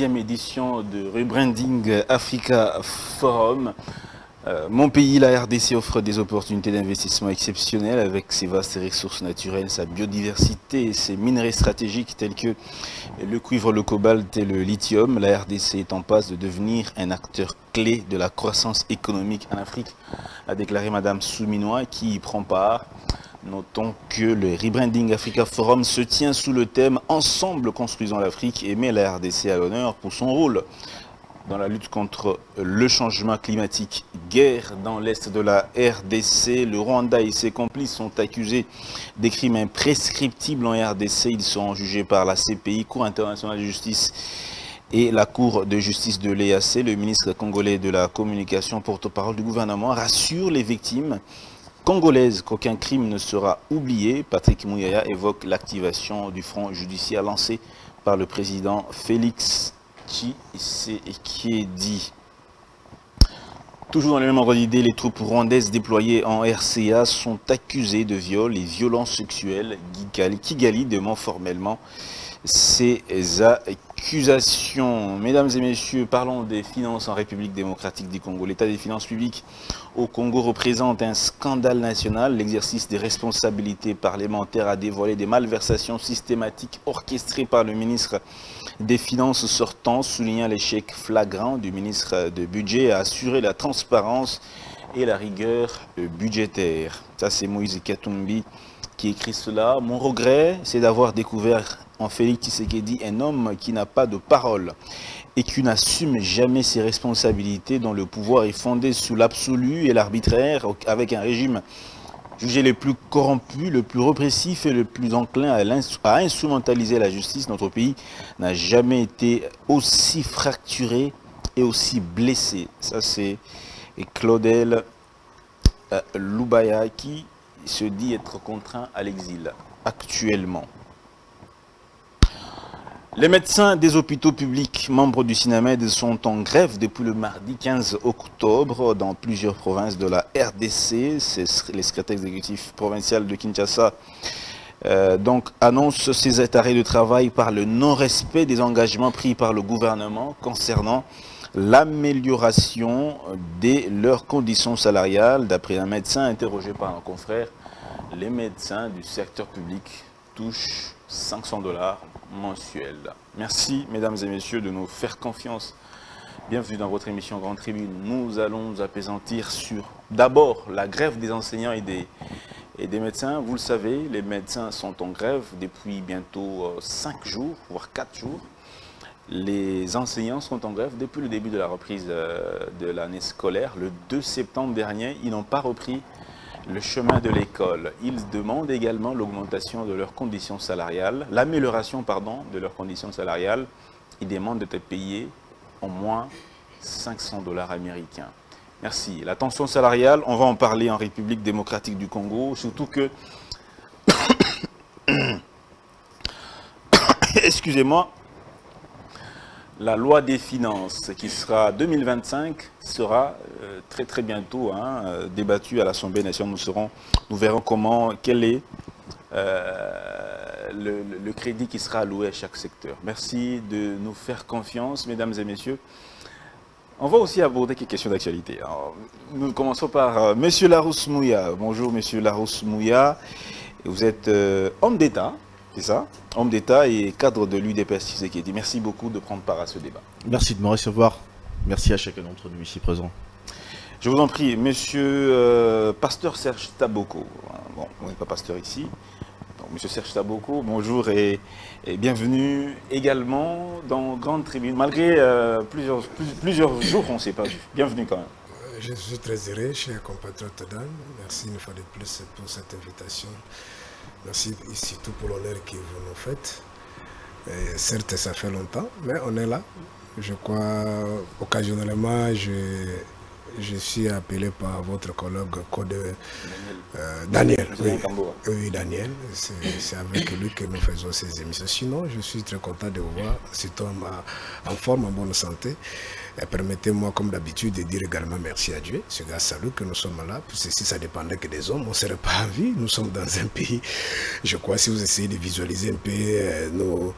dixième édition de Rebranding Africa Forum. Euh, mon pays, la RDC, offre des opportunités d'investissement exceptionnelles avec ses vastes ressources naturelles, sa biodiversité et ses minerais stratégiques tels que le cuivre, le cobalt et le lithium. La RDC est en passe de devenir un acteur clé de la croissance économique en Afrique, a déclaré Madame Souminois qui y prend part. Notons que le Rebranding Africa Forum se tient sous le thème Ensemble construisons l'Afrique et met la RDC à l'honneur pour son rôle dans la lutte contre le changement climatique. Guerre dans l'est de la RDC. Le Rwanda et ses complices sont accusés des crimes imprescriptibles en RDC. Ils seront jugés par la CPI, Cour internationale de justice et la Cour de justice de l'EAC. Le ministre congolais de la communication, porte-parole du gouvernement, rassure les victimes congolaises qu'aucun crime ne sera oublié. Patrick Mouyaya évoque l'activation du front judiciaire lancé par le président Félix dit. Toujours dans le même ordre d'idée, les troupes rwandaises déployées en RCA sont accusées de viol et violences sexuelles. Kigali demande formellement ces accusations. Mesdames et messieurs, parlons des finances en République démocratique du Congo. L'état des finances publiques au Congo représente un scandale national. L'exercice des responsabilités parlementaires a dévoilé des malversations systématiques orchestrées par le ministre des Finances sortant, soulignant l'échec flagrant du ministre de Budget à assurer la transparence et la rigueur budgétaire. Ça, c'est Moïse Katumbi qui écrit cela. Mon regret, c'est d'avoir découvert en Félix Tshisekedi un homme qui n'a pas de parole et qui n'assume jamais ses responsabilités dont le pouvoir est fondé sous l'absolu et l'arbitraire avec un régime jugé le plus corrompu, le plus répressif et le plus enclin à, instrumentaliser la justice. Notre pays n'a jamais été aussi fracturé et aussi blessé. Ça c'est Claudel euh, Loubaya qui se dit être contraint à l'exil actuellement. Les médecins des hôpitaux publics membres du CINAMED sont en grève depuis le mardi 15 octobre dans plusieurs provinces de la RDC. Les secrétaires exécutifs provinciaux de Kinshasa euh, donc, annoncent ces arrêts de travail par le non-respect des engagements pris par le gouvernement concernant l'amélioration de leurs conditions salariales. D'après un médecin interrogé par un confrère, les médecins du secteur public touchent 500 dollars mensuels. Merci, mesdames et messieurs, de nous faire confiance. Bienvenue dans votre émission Grande Tribune. Nous allons nous apaisantir sur d'abord la grève des enseignants et des, et des médecins. Vous le savez, les médecins sont en grève depuis bientôt 5 euh, jours, voire 4 jours. Les enseignants sont en grève depuis le début de la reprise euh, de l'année scolaire. Le 2 septembre dernier, ils n'ont pas repris le chemin de l'école. Ils demandent également l'augmentation de leurs conditions salariales, l'amélioration pardon, de leurs conditions salariales. Ils demandent d'être payés au moins 500 dollars américains. Merci. La tension salariale, on va en parler en République démocratique du Congo, surtout que... Excusez-moi, la loi des finances qui sera 2025 sera euh, très très bientôt hein, euh, débattue à l'Assemblée nationale. Nous, serons, nous verrons comment, quel est euh, le, crédit qui sera alloué à chaque secteur. Merci de nous faire confiance, mesdames et messieurs. On va aussi aborder quelques questions d'actualité. Nous commençons par Monsieur Larousse Mouya. Bonjour Monsieur Larousse Mouya. Vous êtes homme d'État, c'est ça Homme d'État et cadre de l'UDPS dit Merci beaucoup de prendre part à ce débat. Merci de me recevoir. Merci à chacun d'entre nous ici présents. Je vous en prie, monsieur euh, Pasteur Serge Taboko. Bon, on n'est pas pasteur ici. Donc, monsieur Serge Taboko, bonjour et, bienvenue également dans Grande Tribune. Malgré euh, plusieurs, plusieurs jours, on ne s'est pas vu. Bienvenue quand même. Je suis très heureux, cher compatriote Dan. Merci une fois de plus pour cette invitation. Merci surtout pour l'honneur que vous nous faites. certes, ça fait longtemps, mais on est là. Je crois, occasionnellement, je, je suis appelé par votre collègue Code, euh, Daniel. Oui, Daniel. C'est avec lui que nous faisons ces émissions. Sinon, je suis très content de vous voir, c'est en, en forme, en bonne santé. Permettez-moi, comme d'habitude, de dire également merci à Dieu. C'est grâce à lui que nous sommes là. Si ça dépendait que des hommes, on ne serait pas en vie. Nous sommes dans un pays, je crois, si vous essayez de visualiser un peu euh, nos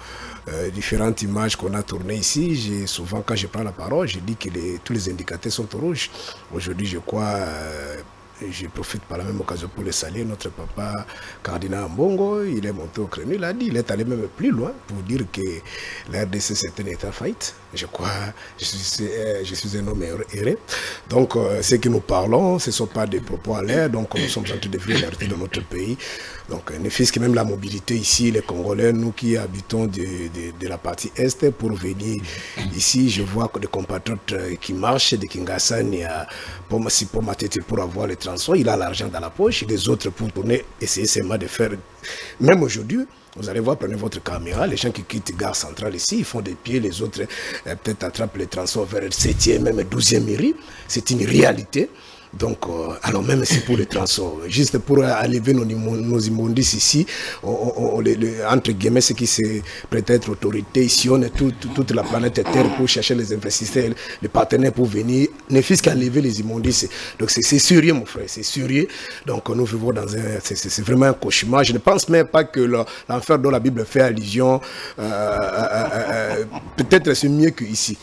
euh, différentes images qu'on a tournées ici, souvent, quand je prends la parole, je dis que tous les indicateurs sont au rouge. Aujourd'hui, je crois... Euh, je profite par la même occasion pour le saluer, notre papa Cardinal Mbongo, il est monté au créneau, il a dit, il est allé même plus loin pour dire que la RDC c'est un état faillite. Je crois, je suis, euh, je suis un homme erré. Donc, euh, ce que nous parlons, ce ne sont pas des propos à l'air, donc nous sommes en train de vivre dans notre pays. Donc, ne fût que même la mobilité ici, les Congolais, nous qui habitons de, de, la partie Est, pour venir ici, je vois que des compatriotes euh, qui marchent de Kingasani à tête pour avoir le transport, il a l'argent dans la poche, les autres pour tourner, essayer seulement de faire. Même aujourd'hui, vous allez voir, prenez votre caméra, les gens qui quittent Gare Centrale ici, ils font des pieds, les autres euh, peut-être attrapent les transports vers le 7e, même 12e mairie. C'est une réalité. Donc, euh, alors même si pour les transports, juste pour enlever nos, immondices ici, entre guillemets, ce qui c'est peut-être autorité, ici, on est toute la planète Terre pour chercher les investisseurs, les partenaires pour venir, ne fût-ce qu'enlever les immondices. Donc c'est sérieux, mon frère, c'est sérieux. Donc nous vivons dans un... C'est vraiment un cauchemar. Je ne pense même pas que l'enfer dont la Bible fait allusion, euh, euh, peut-être c'est mieux qu'ici.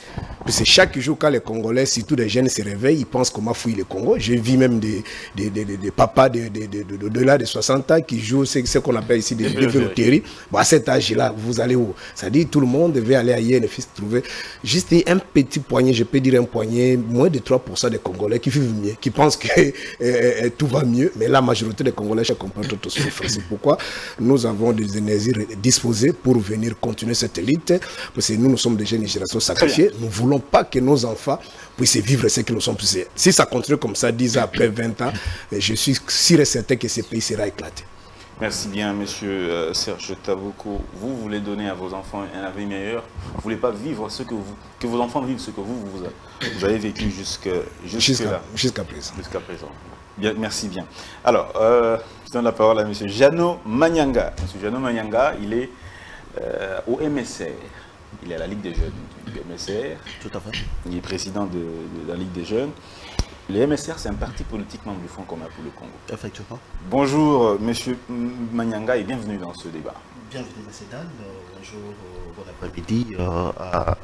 Parce que chaque jour, quand les Congolais, surtout les jeunes, se réveillent, ils pensent comment fouiller le Congo. J'ai vu même des, des, des, des papas de, de, de, de, là, de 60 ans qui jouent ce, ce qu'on appelle ici des vélotéries. Bon, à cet âge-là, vous allez où? Ça dit tout le monde devait aller ailleurs, ne fils trouver juste un petit poignet, je peux dire un poignet, moins de 3% des Congolais qui vivent mieux, qui pensent que euh, euh, tout va mieux. Mais la majorité des Congolais, je comprends tout aussi. C'est pourquoi nous avons des énergies disposées pour venir continuer cette élite. Parce que nous, nous sommes des jeunes générations sacrifiées. Nous ne voulons pas que nos enfants puissent vivre ce que nous sommes. Si ça continue comme ça, 10 ans après 20 ans, je suis sûr et certain que ce pays sera éclaté. Merci bien, monsieur euh, Serge Taboko. Vous voulez donner à vos enfants un avenir meilleur? Vous ne voulez pas vivre ce que vous, que vos enfants vivent ce que vous, vous, avez vécu jusqu'à présent. Jusqu'à présent. Bien, merci bien. Alors, euh, je donne la parole à monsieur Jano Manyanga. Monsieur Jano Manyanga, il est euh, au MSR. Il est à la Ligue des Jeunes du MSR. Tout à fait. Il est président de, la Ligue des Jeunes. Le MSR, c'est un parti politique membre du Front commun pour le Congo. Effectivement. Bonjour, euh, monsieur Manyanga, et bienvenue dans ce débat. Bienvenue, M. Dan. Bonjour, euh, bon après-midi euh, à,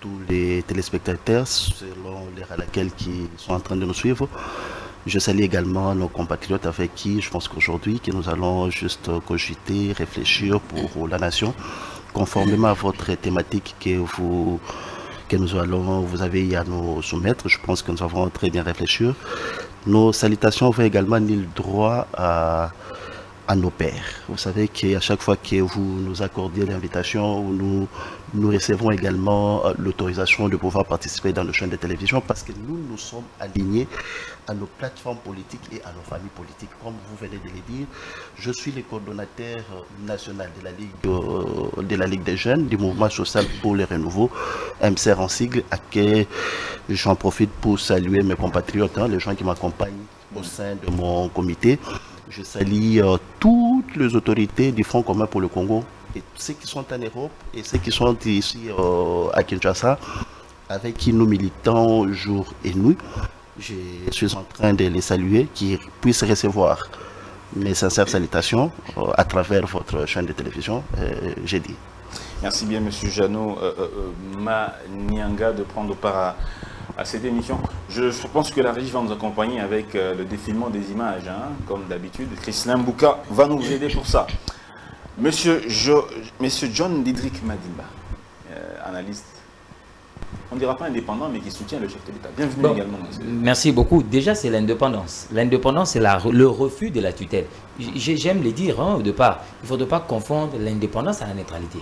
tous les téléspectateurs, selon l'heure à laquelle ils sont en train de nous suivre. Je salue également nos compatriotes avec qui je pense qu'aujourd'hui, que nous allons juste cogiter, réfléchir pour la nation conformément à votre thématique que vous que nous allons, vous avez à nous soumettre, je pense que nous avons très bien réfléchi. Nos salutations vont également le droit à, à nos pères. Vous savez qu'à chaque fois que vous nous accordez l'invitation, nous, nous recevons également euh, l'autorisation de pouvoir participer dans le chaîne de télévision parce que nous nous sommes alignés à nos plateformes politiques et à nos familles politiques. Comme vous venez de le dire, je suis le coordonnateur national de la Ligue, de, de la Ligue des jeunes, du mouvement social pour le renouveau, MCR en sigle, à qui j'en profite pour saluer mes compatriotes, hein, les gens qui m'accompagnent au sein de mon comité. Je salue euh, toutes les autorités du Front commun pour le Congo, et ceux qui sont en Europe et ceux qui sont ici euh, à Kinshasa, avec qui nous militons jour et nuit. Je suis en train de les saluer, qu'ils puissent recevoir mes sincères salutations euh, à travers votre chaîne de télévision, j'ai dit. Merci bien, Monsieur Jeannot euh, Manianga, de prendre part à, cette émission. Je, pense que la régie va nous accompagner avec le défilement des images, hein, comme d'habitude. Christian Bouka va nous aider pour ça. Monsieur, Monsieur John Didrik Madimba, analyste on ne dira pas indépendant, mais qui soutient le chef de l'État. Bienvenue également. Merci beaucoup. Déjà, c'est l'indépendance. L'indépendance, c'est le refus de la tutelle. J'aime le dire hein, au départ. Il ne faudrait pas confondre l'indépendance à la neutralité.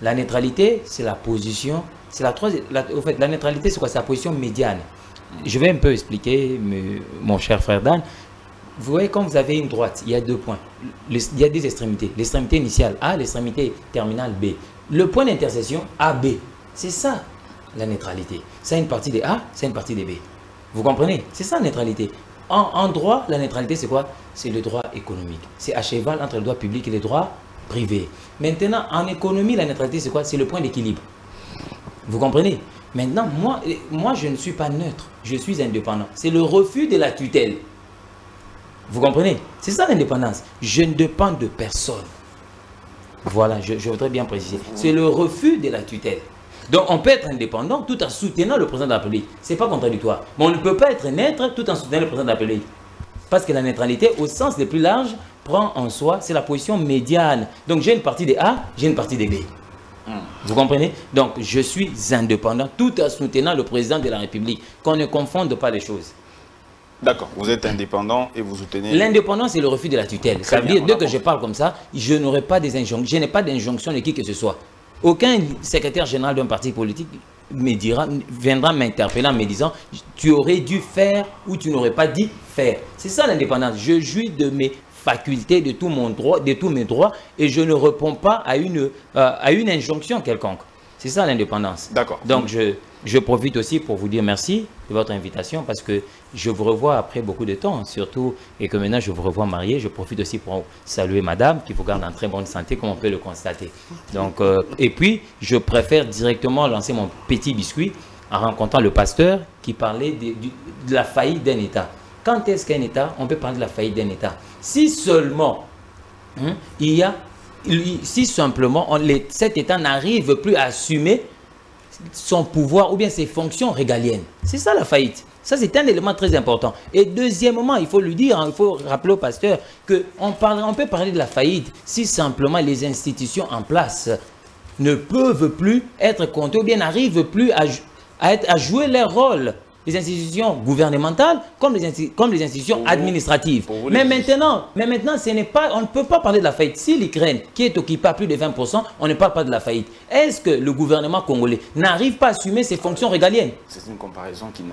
La neutralité, c'est la position. C'est la troisième. fait, la neutralité, c'est quoi? C'est la position médiane. Je vais un peu expliquer, mon cher frère Dan. Vous voyez, quand vous avez une droite, il y a deux points. il y a des extrémités. L'extrémité initiale A, l'extrémité terminale B. Le point d'intersection AB. C'est ça la neutralité. C'est une partie des A, c'est une partie des B. Vous comprenez? C'est ça la neutralité. En, droit, la neutralité, c'est quoi? C'est le droit économique. C'est à cheval entre le droit public et le droit privé. Maintenant, en économie, la neutralité, c'est quoi? C'est le point d'équilibre. Vous comprenez? Maintenant, moi, je ne suis pas neutre, je suis indépendant. C'est le refus de la tutelle. Vous comprenez? C'est ça l'indépendance. Je ne dépends de personne. Voilà, je, voudrais bien préciser. C'est le refus de la tutelle. Donc on peut être indépendant tout en soutenant le président de la République. Ce n'est pas contradictoire. Mais on ne peut pas être neutre tout en soutenant le président de la République. Parce que la neutralité, au sens le plus large, prend en soi, c'est la position médiane. Donc j'ai une partie des A, j'ai une partie des B. Hmm. Vous comprenez? Donc je suis indépendant tout en soutenant le président de la République. Qu'on ne confonde pas les choses. D'accord, vous êtes indépendant et vous soutenez... L'indépendance, c'est le refus de la tutelle. ça veut dire, dès que je parle comme ça, je n'aurai pas des injonctions, je n'ai pas d'injonction de qui que ce soit. Aucun secrétaire général d'un parti politique me dira, viendra m'interpeller en me disant tu aurais dû faire ou tu n'aurais pas dit faire. C'est ça l'indépendance. Je jouis de mes facultés, de, tout mon droit, de tous mes droits et je ne réponds pas à une, euh, à une injonction quelconque. C'est ça l'indépendance. D'accord. Donc je, je profite aussi pour vous dire merci de votre invitation parce que je vous revois après beaucoup de temps, surtout, et que maintenant je vous revois marié. Je profite aussi pour saluer madame qui vous garde en très bonne santé, comme on peut le constater. Donc, euh, et puis, je préfère directement lancer mon petit biscuit en rencontrant le pasteur qui parlait de, la faillite d'un État. Quand est-ce qu'un État, on peut parler de la faillite d'un État? Si seulement hein, il y a, si simplement cet État n'arrive plus à assumer son pouvoir ou bien ses fonctions régaliennes. C'est ça la faillite. Ça, c'est un élément très important. Et deuxièmement, il faut lui dire, hein, il faut rappeler au pasteur qu'on on peut parler de la faillite si simplement les institutions en place ne peuvent plus être comptées ou bien n'arrivent plus à, à jouer leur rôle les institutions gouvernementales comme les, comme les institutions administratives. mais, maintenant, mais maintenant, ce n'est pas, on ne peut pas parler de la faillite. Si l'Ukraine, qui est occupée à plus de 20%, on ne parle pas de la faillite. Est-ce que le gouvernement congolais n'arrive pas à assumer ses fonctions régaliennes? C'est une comparaison qui ne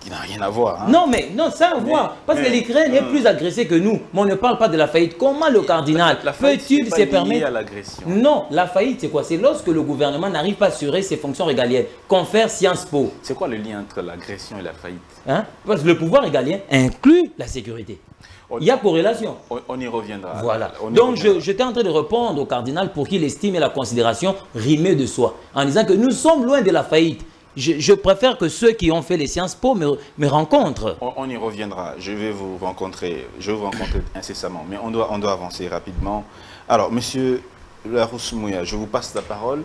qui n'a rien à voir. Hein. Non, mais non, ça à voir. Parce que l'Ukraine est plus agressée que nous. Mais on ne parle pas de la faillite. Comment le cardinal peut-il se permettre. à l'agression. Non, la faillite, c'est quoi? C'est lorsque le gouvernement n'arrive pas à assurer ses fonctions régaliennes. Confère Sciences Po. C'est quoi le lien entre l'agression et la faillite? Hein? Parce que le pouvoir régalien inclut la sécurité. Il y a corrélation. On, y reviendra. Voilà. Donc, j'étais en train de répondre au cardinal pour qu'il estime la considération rimée de soi, en disant que nous sommes loin de la faillite je, préfère que ceux qui ont fait les sciences po me, me rencontrent. On, y reviendra. Je vais vous rencontrer, je vous rencontrer incessamment, mais on doit, on doit avancer rapidement. Alors, monsieur Larousse Mouya, je vous passe la parole.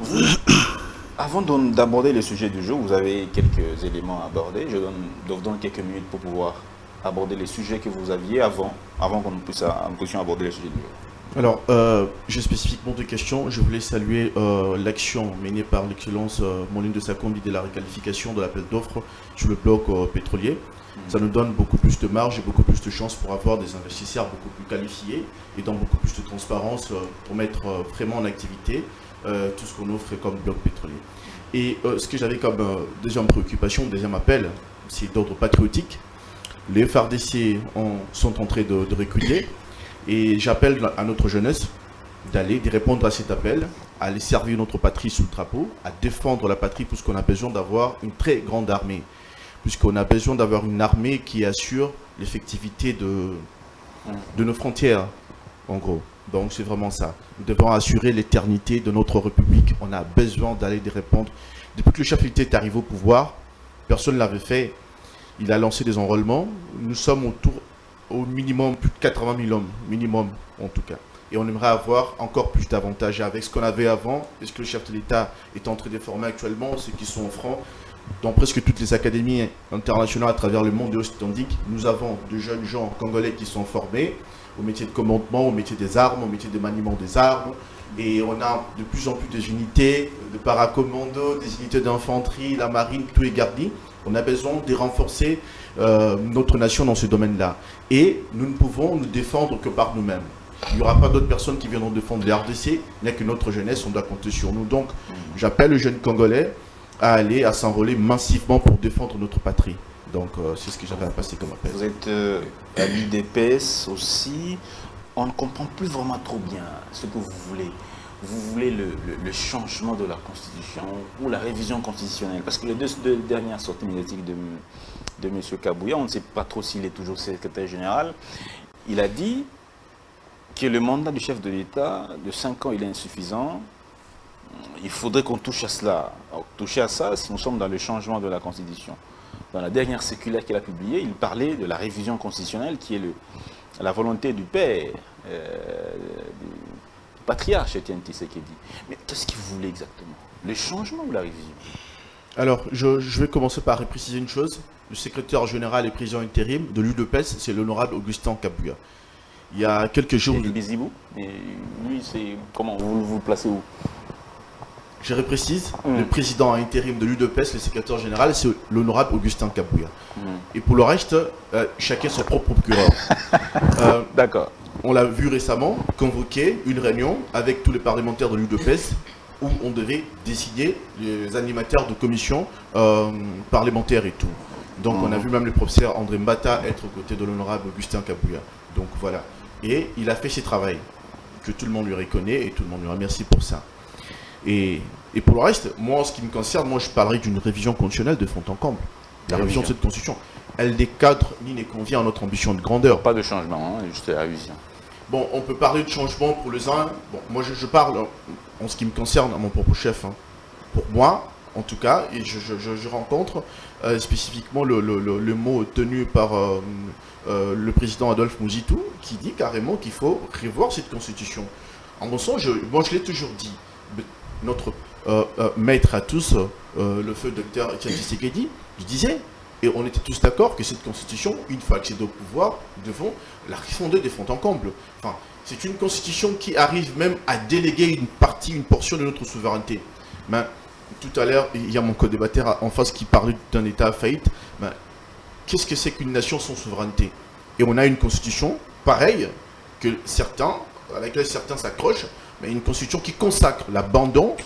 avant d'aborder le sujet du jour, vous avez quelques éléments à aborder. Je donne, donne quelques minutes pour pouvoir aborder les sujets que vous aviez avant, avant qu'on puisse, puisse aborder les sujets du jour. Alors, euh, j'ai spécifiquement deux questions. Je voulais saluer euh, l'action menée par l'excellence euh, Moline de Sakombi de la réqualification de l'appel d'offres sur le bloc pétrolier. Ça nous donne beaucoup plus de marge et beaucoup plus de chances pour avoir des investisseurs beaucoup plus qualifiés et dans beaucoup plus de transparence pour mettre vraiment en activité tout ce qu'on offre comme bloc pétrolier. Et ce que j'avais comme deuxième préoccupation, deuxième appel, c'est d'ordre patriotique. Les FARDC sont en train de, de reculer. Et j'appelle à notre jeunesse d'aller, de répondre à cet appel, à aller servir notre patrie sous le drapeau, à défendre la patrie, puisqu'on a besoin d'avoir une très grande armée. Puisqu'on a besoin d'avoir une armée qui assure l'effectivité de, de nos frontières, en gros. Donc c'est vraiment ça. Nous devons assurer l'éternité de notre République. On a besoin d'aller répondre. Depuis que le chef est arrivé au pouvoir, personne ne l'avait fait. Il a lancé des enrôlements. Nous sommes autour, au minimum plus de 80 000 hommes, minimum en tout cas. Et on aimerait avoir encore plus d'avantages avec ce qu'on avait avant, ce que le chef de l'État est en train de former actuellement, ceux qui sont en France. Dans presque toutes les académies internationales à travers le monde ouest-indique, nous avons de jeunes gens congolais qui sont formés au métier de commandement, au métier des armes, au métier de maniement des armes. Et on a de plus en plus des unités de paracommando, des unités d'infanterie, la marine, tout est gardé. On a besoin de renforcer euh, notre nation dans ce domaine-là. Et nous ne pouvons nous défendre que par nous-mêmes. Il n'y aura pas d'autres personnes qui viendront défendre les RDC, a que notre jeunesse, on doit compter sur nous. Donc, j'appelle le jeune Congolais à aller, à s'enrôler massivement pour défendre notre patrie. Donc, euh, c'est ce que j'avais à passer comme appel. Vous êtes euh, à l'UDPS aussi. On ne comprend plus vraiment trop bien ce que vous voulez. Vous voulez le, changement de la Constitution ou la révision constitutionnelle? Parce que les deux, dernières sorties médiatiques de, de M. Kabouya, on ne sait pas trop s'il est toujours secrétaire général, il a dit que le mandat du chef de l'État de 5 ans, il est insuffisant. il faudrait qu'on touche à cela. toucher à ça, si nous sommes dans le changement de la Constitution. Dans la dernière séculaire qu'il a publiée, il parlait de la révision constitutionnelle qui est la volonté du père, euh, patriarche Etienne Tshisekedi. Mais qu'est-ce qu'il voulait exactement? Le changement ou la révision? Alors, je, je, vais commencer par préciser une chose. Le secrétaire général et président intérim de l'UDPS, c'est l'honorable Augustin Kabuya. Il y a quelques jours... Et Bizibou Et lui, c'est... Comment? Vous vous placez où? Je reprécise, mm. le président intérim de l'UDPS, le secrétaire général, c'est l'honorable Augustin Kabouya. Mm. Et pour le reste, euh, chacun son propre procureur. Euh, D'accord. On l'a vu récemment convoquer une réunion avec tous les parlementaires de l'UDPS où on devait décider les animateurs de commission euh, parlementaires et tout. Donc on a mm. vu même le professeur André Mbata être aux côtés de l'honorable Augustin Kabouya. Donc voilà. Et il a fait ses travaux que tout le monde lui reconnaît et tout le monde lui remercie pour ça. Et, pour le reste, moi, en ce qui me concerne, moi, je parlerai d'une révision constitutionnelle de fond en comble. La révision de cette constitution. Elle décadre ni ne convient à notre ambition de grandeur. Pas de changement, hein, juste la révision. Bon, on peut parler de changement pour les uns. Bon, moi, je, parle en ce qui me concerne à mon propre chef. Hein. Pour moi, en tout cas, et je, rencontre euh, spécifiquement le, mot tenu par euh, euh, le président Adolphe Mouzitou, qui dit carrément qu'il faut revoir cette constitution. En mon sens, je, moi je l'ai toujours dit, notre maître à tous, le feu docteur Etienne Tshisekedi, il disait, et on était tous d'accord que cette constitution, une fois accédée au pouvoir, nous devons la refonder des fonds en comble. Enfin, c'est une constitution qui arrive même à déléguer une partie, une portion de notre souveraineté. Mais, tout à l'heure, il y a mon co-débatteur en face qui parlait d'un État faillite. Qu'est-ce que c'est qu'une nation sans souveraineté? Et on a une constitution pareille que certains, à laquelle certains s'accrochent, mais une constitution qui consacre l'abandon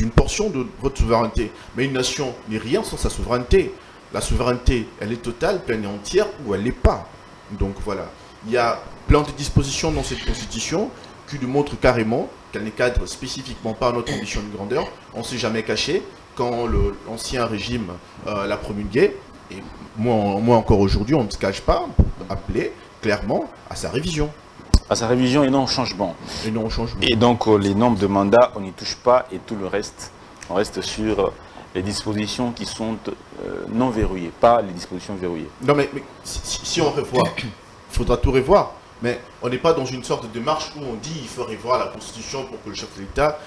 d'une portion de votre souveraineté. Mais une nation n'est rien sans sa souveraineté. La souveraineté, elle est totale, pleine et entière, ou elle n'est pas. Donc voilà. Il y a plein de dispositions dans cette constitution qui nous montrent carrément qu'elle n'est cadre spécifiquement pas notre ambition de grandeur. On ne s'est jamais caché quand l'ancien régime euh, l'a promulgué. Et moi, moi encore aujourd'hui, on ne se cache pas pour appeler clairement à sa révision à sa révision et non au changement. Et non au changement. Et donc euh, les nombres de mandats, on n'y touche pas et tout le reste, on reste sur euh, les dispositions qui sont euh, non verrouillées, pas les dispositions verrouillées. Non mais, si, on revoit, il faudra tout revoir. Mais on n'est pas dans une sorte de démarche où on dit qu'il faut revoir la Constitution pour que le chef de l'État,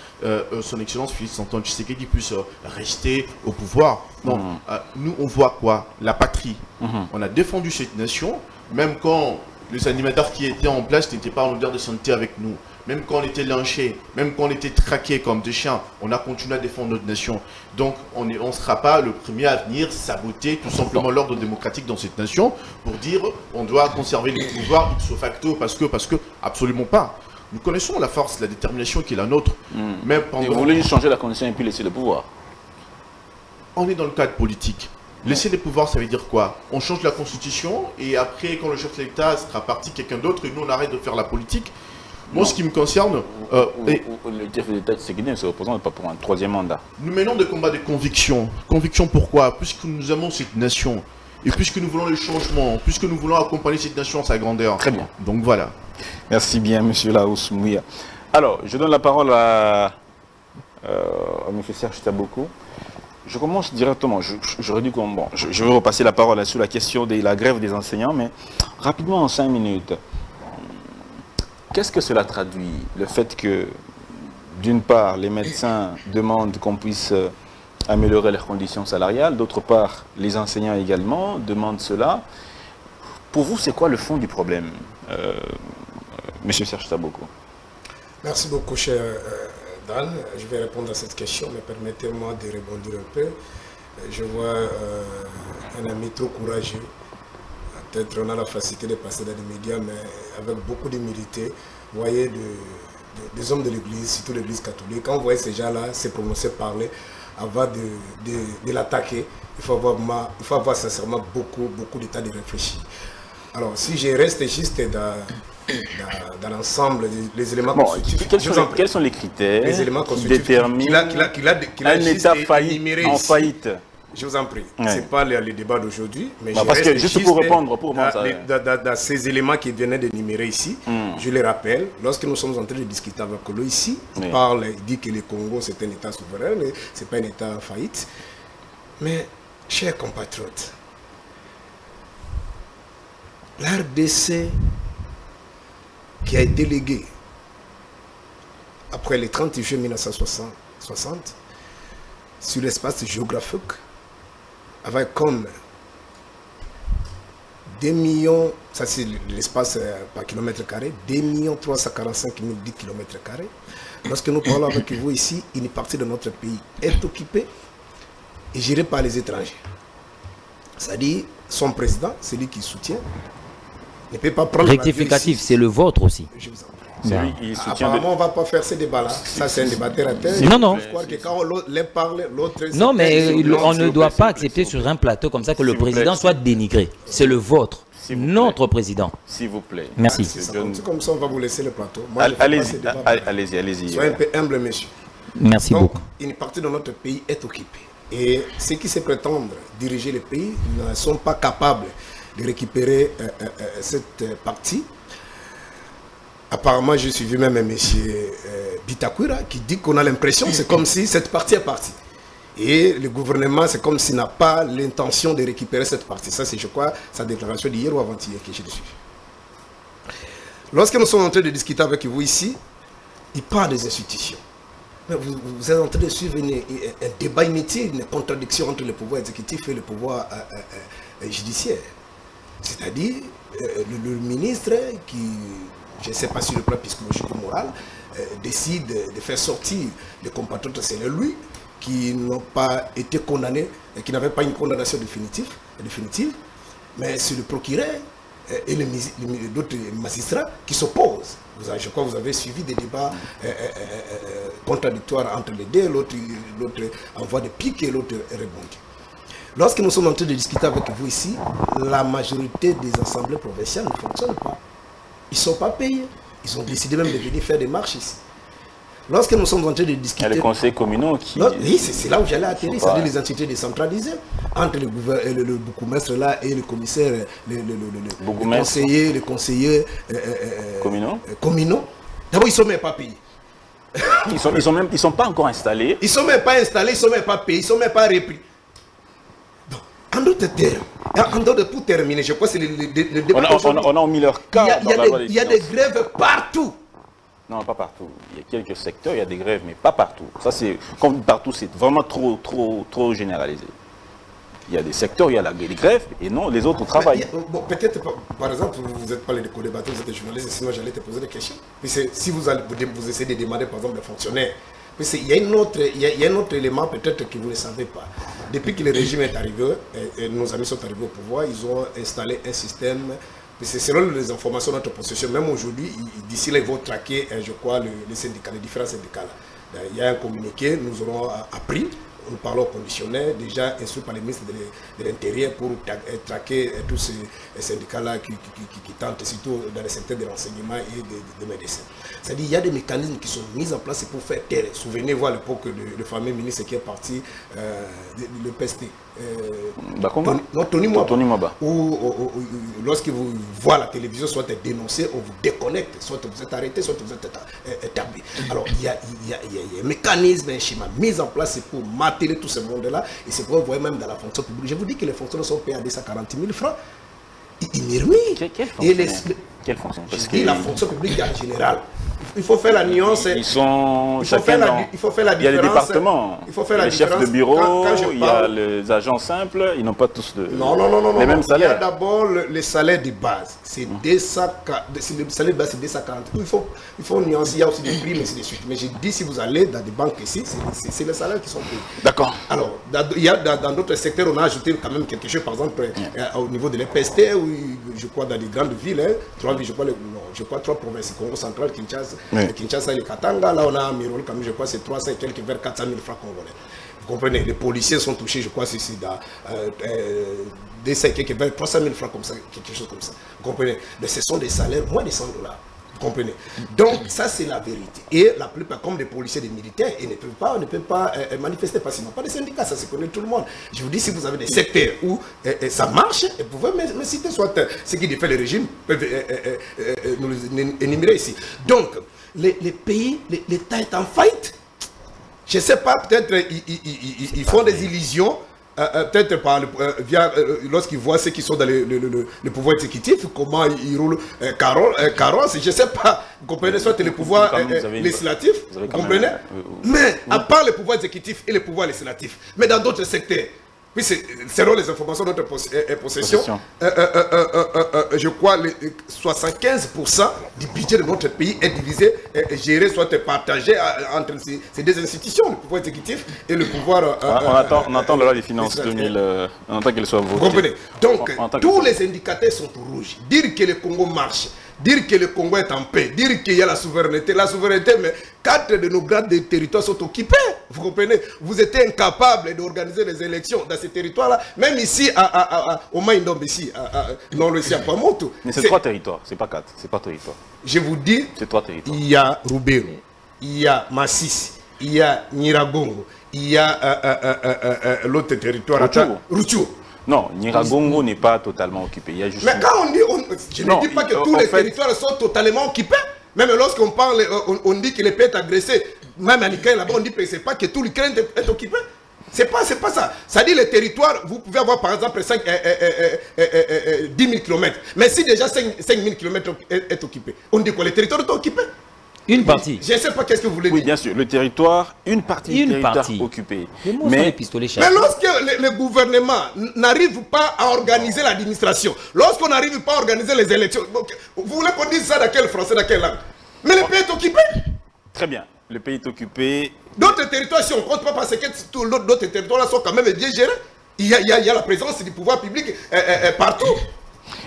son Excellence Félix Antoine Tshisekedi, puisse rester au pouvoir. Non, mhm. nous on voit quoi? La patrie. Mhm. On a défendu cette nation, même quand les animateurs qui étaient en place n'étaient pas en odeur de santé avec nous. Même quand on était lynchés, même quand on était traqués comme des chiens, on a continué à défendre notre nation. Donc on ne on sera pas le premier à venir saboter tout simplement l'ordre démocratique dans cette nation pour dire on doit conserver le pouvoir ipso facto parce que, parce que, absolument pas. Nous connaissons la force, la détermination qui est la nôtre. Hmm. Mais pendant... Et vous voulez changer la condition et puis laisser le pouvoir? On est dans le cadre politique. Laisser les pouvoirs, ça veut dire quoi? On change la constitution et après, quand le chef de l'État sera parti, quelqu'un d'autre, et nous on arrête de faire la politique. Moi, ce qui me concerne... Euh, le chef de l'État ne se représente pas pour un troisième mandat. Nous menons des combats de conviction. Conviction pourquoi? Puisque nous aimons cette nation. Et puisque nous voulons le changement, puisque nous voulons accompagner cette nation à sa grandeur. Très bien. Donc voilà. Merci bien, monsieur Laos Mouya. Alors, je donne la parole à, euh, à M. Serge Taboko. Je commence directement. Bon, je, je, vais repasser la parole sur la question de la grève des enseignants, mais rapidement en cinq minutes. Qu'est-ce que cela traduit Le fait que, d'une part, les médecins demandent qu'on puisse euh, améliorer leurs conditions salariales, d'autre part, les enseignants également demandent cela. Pour vous, c'est quoi le fond du problème, euh, Monsieur Serge Taboko Merci beaucoup, cher euh, je vais répondre à cette question, mais permettez-moi de rebondir un peu. Je vois euh, un ami trop courageux. Peut-être on a la facilité de passer dans les médias, mais avec beaucoup d'humilité. Vous voyez des hommes de l'Église, surtout l'Église catholique, quand vous voyez ces gens-là se prononcer, parler, avant de, l'attaquer, il, faut avoir, sincèrement beaucoup, beaucoup de de réfléchir. Alors, si je reste juste dans, dans, l'ensemble des éléments bon, quels, sont les, quels, sont les, critères qui déterminent un État failli, en faillite Je vous en prie. Ce n'est pas le, débat d'aujourd'hui. mais bah, parce que juste pour répondre, pour dans, ces éléments qui venaient d'énumérer ici, hmm. je les rappelle, lorsque nous sommes en train de discuter avec lui ici, il parle, il dit que le Congo c'est un État souverain, ce n'est pas un État faillite. Mais, chers compatriotes, l'RDC qui a été légué après le 30 juillet 1960 sur l'espace géographique avec comme 2 millions, ça c'est l'espace euh, par kilomètre carré, 2 millions 345 000 km carrés. Lorsque nous parlons avec vous ici, une partie de notre pays est occupée et gérée par les étrangers. C'est-à-dire, son président, celui qui soutient, ne peut pas prendre Rectificatif, c'est le vôtre aussi. Je vous en Apparemment, on ne va pas faire ce débat-là. Ça, c'est un débat terre Non, non. Je crois que quand l'un parle, l'autre... Non, mais on ne doit pas accepter sur un plateau comme ça que le président soit dénigré. C'est le vôtre. Notre président. S'il vous plaît. Merci. C'est comme ça, on va vous laisser le plateau. Allez-y, allez-y, allez-y. Soyez un peu humble, monsieur. Merci beaucoup. Une partie de notre pays est occupée. Et ceux qui se prétendent diriger le pays ne sont pas capables de récupérer euh, euh, euh, cette partie Apparemment, j'ai suivi même un monsieur Bitakura qui dit qu'on a l'impression que c'est comme si cette partie est partie. Et le gouvernement, c'est comme s'il n'a pas l'intention de récupérer cette partie. Ça, c'est, je crois, sa déclaration d'hier ou avant-hier que j'ai suivi. Lorsque nous sommes en train de discuter avec vous ici, il parle des institutions. Mais vous, êtes en train de suivre un débat inutile, une contradiction entre le pouvoir exécutif et le pouvoir judiciaire. C'est-à-dire, le, ministre qui je ne sais pas si le plan psychologique ou moral, euh, décide de faire sortir les compatriotes, c'est lui, qui n'ont pas été condamnés, qui n'avaient pas une condamnation définitive, définitive mais c'est le procureur euh, et d'autres magistrats qui s'opposent. Je crois que vous avez suivi des débats euh, contradictoires entre les deux, l'autre envoie des piques et l'autre rebondit. Lorsque nous sommes en train de discuter avec vous ici, la majorité des assemblées provinciales ne fonctionnent pas. Ils ne sont pas payés. Ils ont décidé même de venir faire des marches ici. Lorsque nous sommes en train de discuter... Il y a les conseils communaux qui... oui, c'est là où j'allais atterrir, c'est-à-dire les entités décentralisées. Entre le, le, le, le là et le commissaire, le, conseiller, le conseiller... Euh, euh, communaux. D'abord, ils ne sont même pas payés. ils ne sont, ils sont, même, ils sont pas encore installés. Ils ne sont même pas installés, ils ne sont même pas payés, ils ne sont même pas repris. En d'autres termes, en d'autres, pour terminer, je crois que c'est le, le, on, a, on, a, mis leur cas. Il y a, des, il y a des grèves partout. Non, pas partout. Il y a quelques secteurs, il y a des grèves, mais pas partout. Ça, c'est comme partout, c'est vraiment trop, trop, trop généralisé. Il y a des secteurs, il y a des grèves, et non, les autres travaillent. bon, peut-être, par exemple, vous n'êtes pas les co-débatteurs, vous êtes journaliste, sinon j'allais te poser des questions. Mais si vous, allez, vous, vous essayez de demander, par exemple, des fonctionnaires, il y, a y a, un autre élément peut-être que vous ne savez pas. Depuis que le régime est arrivé, et, nos amis sont arrivés au pouvoir, ils ont installé un système c'est selon les informations de notre possession, même aujourd'hui, d'ici là, ils vont traquer, je crois, les, syndicats, les différents syndicats. Il y a un communiqué, nous aurons appris nous parlons conditionnel, déjà instruit par les ministres de l'Intérieur pour euh, traquer euh, tous ces syndicats-là qui, tentent, surtout dans le secteur de l'enseignement et des médecins. C'est-à-dire qu'il y a des mécanismes qui sont mis en place pour faire taire. Souvenez-vous à l'époque, le, le, fameux ministre qui est parti, euh, le PST, euh, non, Tony Mwaba. Ou, lorsque vous voyez la télévision, soit dénoncé, on vous déconnecte, soit vous êtes arrêté, soit vous êtes établi. Alors il y, a, un mécanisme, un schéma mis en place pour mater tout ce monde-là. Et c'est pour voir même dans la fonction publique. Je vous dis que les fonctionnaires sont payés à 240 000 francs. Ils quelle fonction Parce que la fonction publique en général. Il faut faire la nuance. Ils sont. Il faut, faire la, il faut faire la différence. Il y a les départements. Il faut faire la les chefs de bureau, il y a les agents simples, ils n'ont pas tous de, non, non, non, non, les mêmes salaires. Il y a d'abord les salaires de base. C'est hum. le salaire de base, c'est 240. Il faut, il faut nuancer. Il y a aussi des primes et des suites. Mais j'ai dit, si vous allez dans des banques ici, c'est les salaires qui sont payés. D'accord. Alors, il y a dans d'autres secteurs, on a ajouté quand même quelque chose, par exemple, euh, au niveau de l'EPST, ou je crois dans des grandes villes, hein, trois villes, je crois, je crois trois provinces, Congo central, Kinshasa, Kinshasa et le Katanga. Là, on a un Mirol, comme je crois, c'est 300 et quelques vers 400 000 francs congolais. Vous comprenez Les policiers sont touchés, je crois, c'est dans euh, euh, des quelques vers 300 000 francs, comme ça, quelque chose comme ça. Vous comprenez Mais ce sont des salaires moins de 100 dollars. Donc, ça, c'est la vérité. Et la plupart, comme des policiers, des militaires, ils ne peuvent pas, ne peuvent pas euh, euh, manifester parce qu'ils n'ont pas de syndicats. Ça se connaît tout le monde. Je vous dis, si vous avez des secteurs où euh, ça marche, vous pouvez me, citer soit ce qui défait le régime, peuvent euh, nous les énumérer ici. Donc, les, les pays, les- l'État est en faillite. Je ne sais pas, peut-être ils font des illusions, euh, euh, peut-être par le- euh, via lorsqu'ils voient ceux qui sont dans le, le- le- le pouvoir exécutif, comment ils, roulent. Euh, carrosse, je ne sais pas, vous comprenez, soit le pouvoir législatif, vous comprenez Mais à part le pouvoir exécutif et le pouvoir législatif, mais dans d'autres secteurs, oui, selon les informations de notre pos- euh, euh, possession, Possession. euh, euh, euh, je crois que 75% du budget de notre pays est divisé, est géré, soit partagé euh, entre ces, ces deux institutions, le pouvoir exécutif et le pouvoir... euh, On, euh, attend, on attend la loi des finances législatif. 2000, euh, on attend qu'elle soit votée. Comprenez Donc, On- on attend tous les indicateurs sont rouges. Dire que le Congo marche, dire que le Congo est en paix, dire qu'il y a la souveraineté. La souveraineté, mais quatre de nos grands territoires sont occupés. Vous comprenez? Vous êtes incapables d'organiser les élections dans ces territoires-là. Même ici, à, à, à, au Maïndombe, ici, non, le Siapamoto. Mais c'est trois territoires, c'est pas quatre, c'est pas territoire. Je vous dis, trois territoires. il y a Rubero, il y a Massis, il y a Niragongo, il y a euh, euh, euh, l'autre territoire. Rutshuru. Non, Niragongo n'est pas totalement occupé. Il y a juste. Mais quand on dit, on- je Non, ne dis pas que tous les fait- territoires sont totalement occupés. Même lorsqu'on parle, euh, on, on dit que les pays est agressé, même en Ukraine là-bas, on dit que c'est pas que tout l'Ukraine est, est occupé. C'est pas, pas ça. Ça dit les territoires, vous pouvez avoir par exemple 5, euh, euh, euh, euh, euh, euh, 10 000 km. Mais si déjà 5, 000 km est, est occupé, on dit quoi? Les territoires sont occupés Une partie. Je ne sais pas qu'est-ce que vous voulez Oui, dire. bien sûr, le territoire, une partie Une du territoire partie. occupé. Mais Mais lorsque le, le gouvernement n'arrive pas à organiser l'administration, lorsqu'on n'arrive pas à organiser les élections, vous voulez qu'on dise ça dans quel français, dans quelle langue? Mais le pays est occupé. très bien, le pays est occupé. D'autres territoires, si on ne compte pas parce que d'autres territoires sont quand même bien gérés, il y a, il y a- il y a la présence du pouvoir public euh, euh, euh, partout.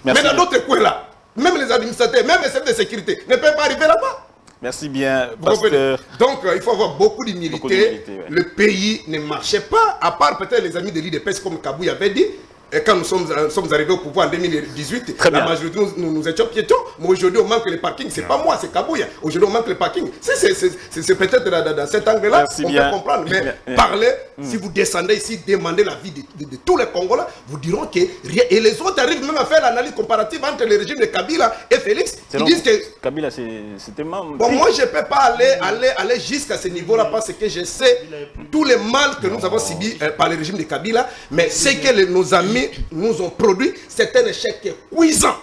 Merci. Mais dans d'autres coins là, même les administrateurs, même les chefs de sécurité ne peuvent pas arriver là-bas. Merci bien, pasteur. Donc euh, il faut avoir beaucoup d'humilité. Beaucoup d'humilité, ouais. Le pays ne marchait pas, à part peut-être les amis de l'IDPS comme Kabou avait dit. Et quand nous sommes, euh, sommes arrivés au pouvoir en 2018, Très la bien. majorité, nous, nous, étions piétons. Mais aujourd'hui, on manque les parkings. C'est pas moi, c'est Kabouya. Aujourd'hui, on manque les parkings. C'est- c'est- C'est c'est- c'est peut-être dans, cet angle-là qu'on peut comprendre. Mais Bien, bien. parler, si vous descendez ici, demandez la vie de, de- de tous les Congolais, vous diront que rien. Et les autres arrivent même à faire l'analyse comparative entre le régime de Kabila et Félix. Ils disent que Kabila, c'est- c'était membre. Bon, moi, je ne peux pas aller, aller, aller jusqu'à ce niveau-là parce que je sais tous les mal que nous avons subis euh, par le régime de Kabila, mais ce que les- nos amis nous ont produit, c'est un échec cuisant.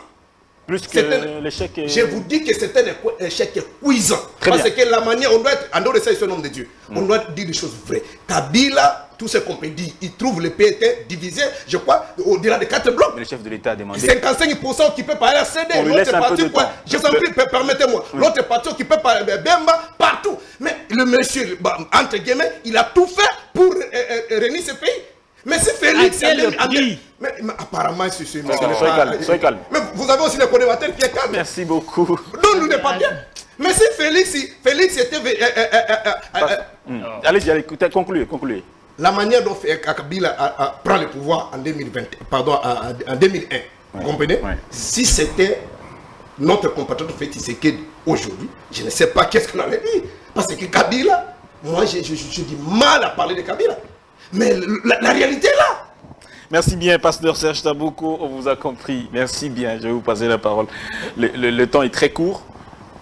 Plus que un- est- Je vous dis que c'est un échec cuisant. Très parce bien. que la manière, on doit être, en dehors de ça, homme de Dieu. On doit dire des choses vraies. Kabila, tout ce qu'on peut dire, il trouve le pays était divisé, je crois, au-delà de quatre blocs. Mais le chef de l'État a demandé. 55% occupé par RCD. L'autre parti, quoi, je vous en prie, per- permettez-moi. L'autre parti occupé par euh, Bemba, partout. Mais le monsieur, bah, entre guillemets, il a tout fait pour euh, euh, réunir ce pays. Mais c'est Félix. À quel prix mais, mais apparemment, c'est ce Soyez calme, soyez calme. Mais vous avez aussi des connaisseurs qui est calme. Merci beaucoup. Non, nous n'est pas bien. Mais si Félix, Félix était. euh, euh, euh, euh, euh, euh, Hmm. Allez-y, allez, écoutez, concluez, concluez. la manière dont Kabila a- a- prend le pouvoir en 2020, pardon, en, en 2001, vous comprenez? ouais. Si c'était notre compatriote Tshisekedi aujourd'hui, je ne sais pas qu'est-ce qu'on allait dire. Parce que Kabila, moi j'ai du mal à parler de Kabila. Mais la, la réalité est là. Merci bien, pasteur Serge Taboko, on vous a compris. Merci bien, je vais vous passer la parole. Le, le- le temps est très court.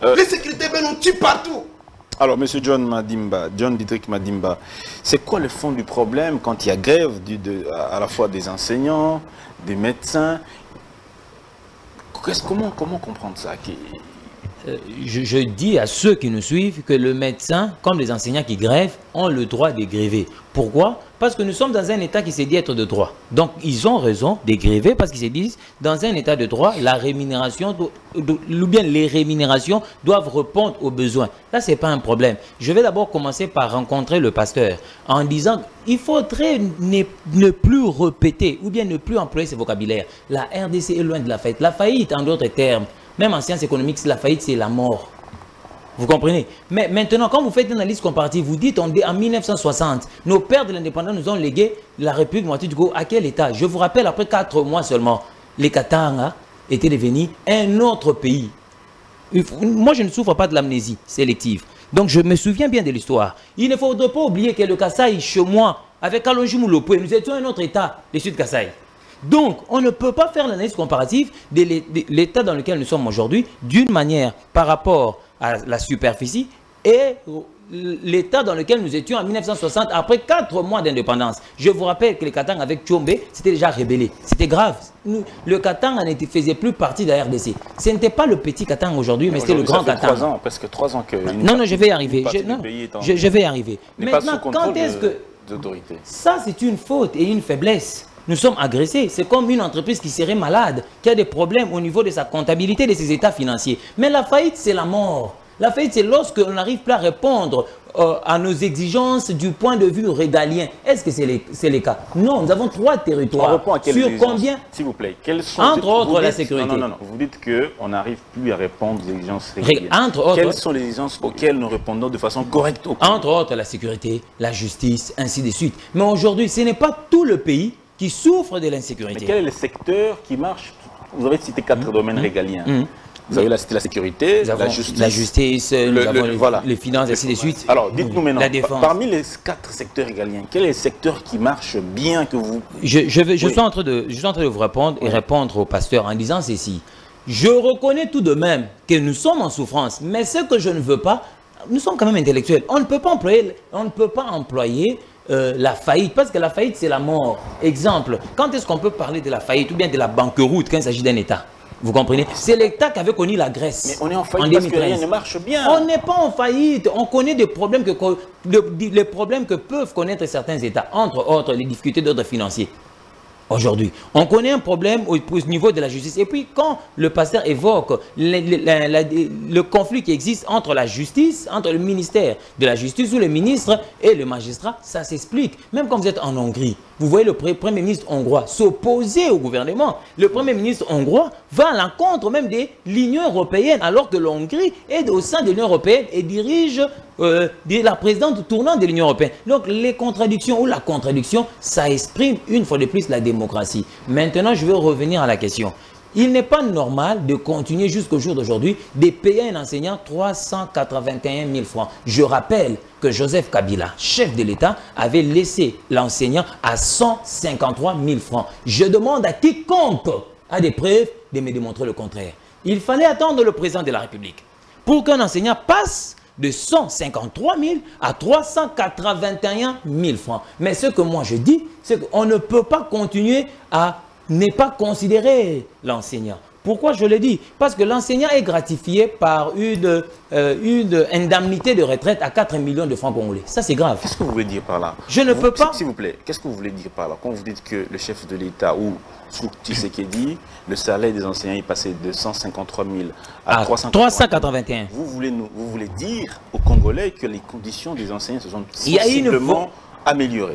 Euh. Les sécurités nous tuent partout. Alors, Monsieur John Madimba, John Dietrich Madimba, c'est quoi le fond du problème quand il y a grève du- de- à à la fois des enseignants, des médecins? Comment, comment comprendre ça? Je, je dis à ceux qui nous suivent que le médecin, comme les enseignants qui grèvent, ont le droit de gréver. Pourquoi? Parce que nous sommes dans un État qui s'est dit être de droit. Donc, ils ont raison de gréver parce qu'ils se disent, dans un État de droit, la rémunération, ou bien les rémunérations doivent répondre aux besoins. Là, ce n'est pas un problème. Je vais d'abord commencer par rencontrer le pasteur en disant il faudrait ne, ne plus répéter ou bien ne plus employer ce vocabulaire. La RDC est loin de la faillite. La faillite, en d'autres termes, même en sciences économiques, la faillite, c'est la mort. Vous comprenez? Mais maintenant, quand vous faites une analyse comparative, vous dites en 1960, nos pères de l'indépendance nous ont légué la République moitié du à quel état? Je vous rappelle, après quatre mois seulement, les Katanga étaient devenus un autre pays. Moi, je ne souffre pas de l'amnésie sélective. Donc, je me souviens bien de l'histoire. Il ne faudrait pas oublier que le Kassai, chez moi, avec Alonjimou Lopoué, nous étions un autre État, le Sud Kassai. Donc, on ne peut pas faire l'analyse comparative de l'état dans lequel nous sommes aujourd'hui d'une manière par rapport à la superficie et l'état dans lequel nous étions en 1960 après quatre mois d'indépendance. Je vous rappelle que le Katang avec Tchombe, c'était déjà rébellé. C'était grave. le Katang ne faisait plus partie de la RDC. Ce n'était pas le petit Katang aujourd'hui, mais c'était le grand Katang. Trois ans, presque trois ans que. Non, non, je vais y arriver. Je, je, vais y arriver. Maintenant, quand est-ce que. Ça, c'est une faute et une faiblesse. Nous sommes agressés. C'est comme une entreprise qui serait malade, qui a des problèmes au niveau de sa comptabilité, de ses états financiers. Mais la faillite, c'est la mort. La faillite, c'est lorsqu'on n'arrive pas à répondre euh, à nos exigences du point de vue régalien. Est-ce que c'est le cas? Non, nous avons trois territoires. Sur combien? S'il vous plaît, quelles sont Entre autres, la sécurité. Non, non, non. Vous dites qu'on n'arrive plus à répondre aux exigences régaliennes. Entre autres. Quelles sont les exigences auxquelles nous répondons de façon correcte Entre autres, la sécurité, la justice, ainsi de suite. Mais aujourd'hui, ce n'est pas tout le pays qui souffre de l'insécurité. Mais quel est le secteur qui marche Vous avez cité quatre mmh. domaines mmh. régaliens. Mmh. Vous avez la, la sécurité, la justice, la justice nous avons les, voilà. les, finances, ainsi de suite. Alors, dites-nous maintenant, parmi les quatre secteurs régaliens, quel est le secteur qui marche bien que vous... Je, je, vais, je, suis, en train de, je suis en train de vous répondre et répondre au pasteur en disant ceci. Je reconnais tout de même que nous sommes en souffrance, mais ce que je ne veux pas, nous sommes quand même intellectuels. On ne peut pas employer, on ne peut pas employer euh, la faillite, parce que la faillite, c'est la mort. Exemple, quand est-ce qu'on peut parler de la faillite ou bien de la banqueroute quand il s'agit d'un État? Vous comprenez? C'est l'État qui avait connu la Grèce. Mais on est en faillite parce que rien ne marche bien. On n'est pas en faillite. On connaît des problèmes que, les problèmes que peuvent connaître certains États, entre autres les difficultés d'ordre financier aujourd'hui. On connaît un problème au, niveau de la justice. Et puis, quand le pasteur évoque le, conflit qui existe entre la justice, entre le ministère de la justice ou le ministre et le magistrat, ça s'explique. Même quand vous êtes en Hongrie, vous voyez le Premier ministre hongrois s'opposer au gouvernement. Le Premier ministre hongrois va à l'encontre même de l'Union européenne, alors que l'Hongrie est au sein de l'Union européenne et dirige euh, la présidente tournante de l'Union européenne. Donc les contradictions ou la contradiction, ça exprime une fois de plus la démocratie. Maintenant, je veux revenir à la question. Il n'est pas normal de continuer jusqu'au jour d'aujourd'hui de payer un enseignant 381 000 francs. Je rappelle que Joseph Kabila, chef de l'État, avait laissé l'enseignant à 153 000 francs. Je demande à quiconque a des preuves de me démontrer le contraire. Il fallait attendre le président de la République pour qu'un enseignant passe de 153 000 à 381 000 francs. Mais ce que moi je dis, c'est qu'on ne peut pas continuer à n'est pas considéré l'enseignant. Pourquoi je le dis? Parce que l'enseignant est gratifié par une, euh, une indemnité de retraite à 4 millions de francs congolais. Ça, c'est grave. Qu'est-ce que vous voulez dire par là? Je ne peux pas... S'il vous plaît, qu'est-ce que vous voulez dire par là? Quand vous dites que le chef de l'État ou dit, le salaire des enseignants est passé de 153 000 à, 381 vous voulez, nous, vous voulez dire aux Congolais que les conditions des enseignants se sont sensiblement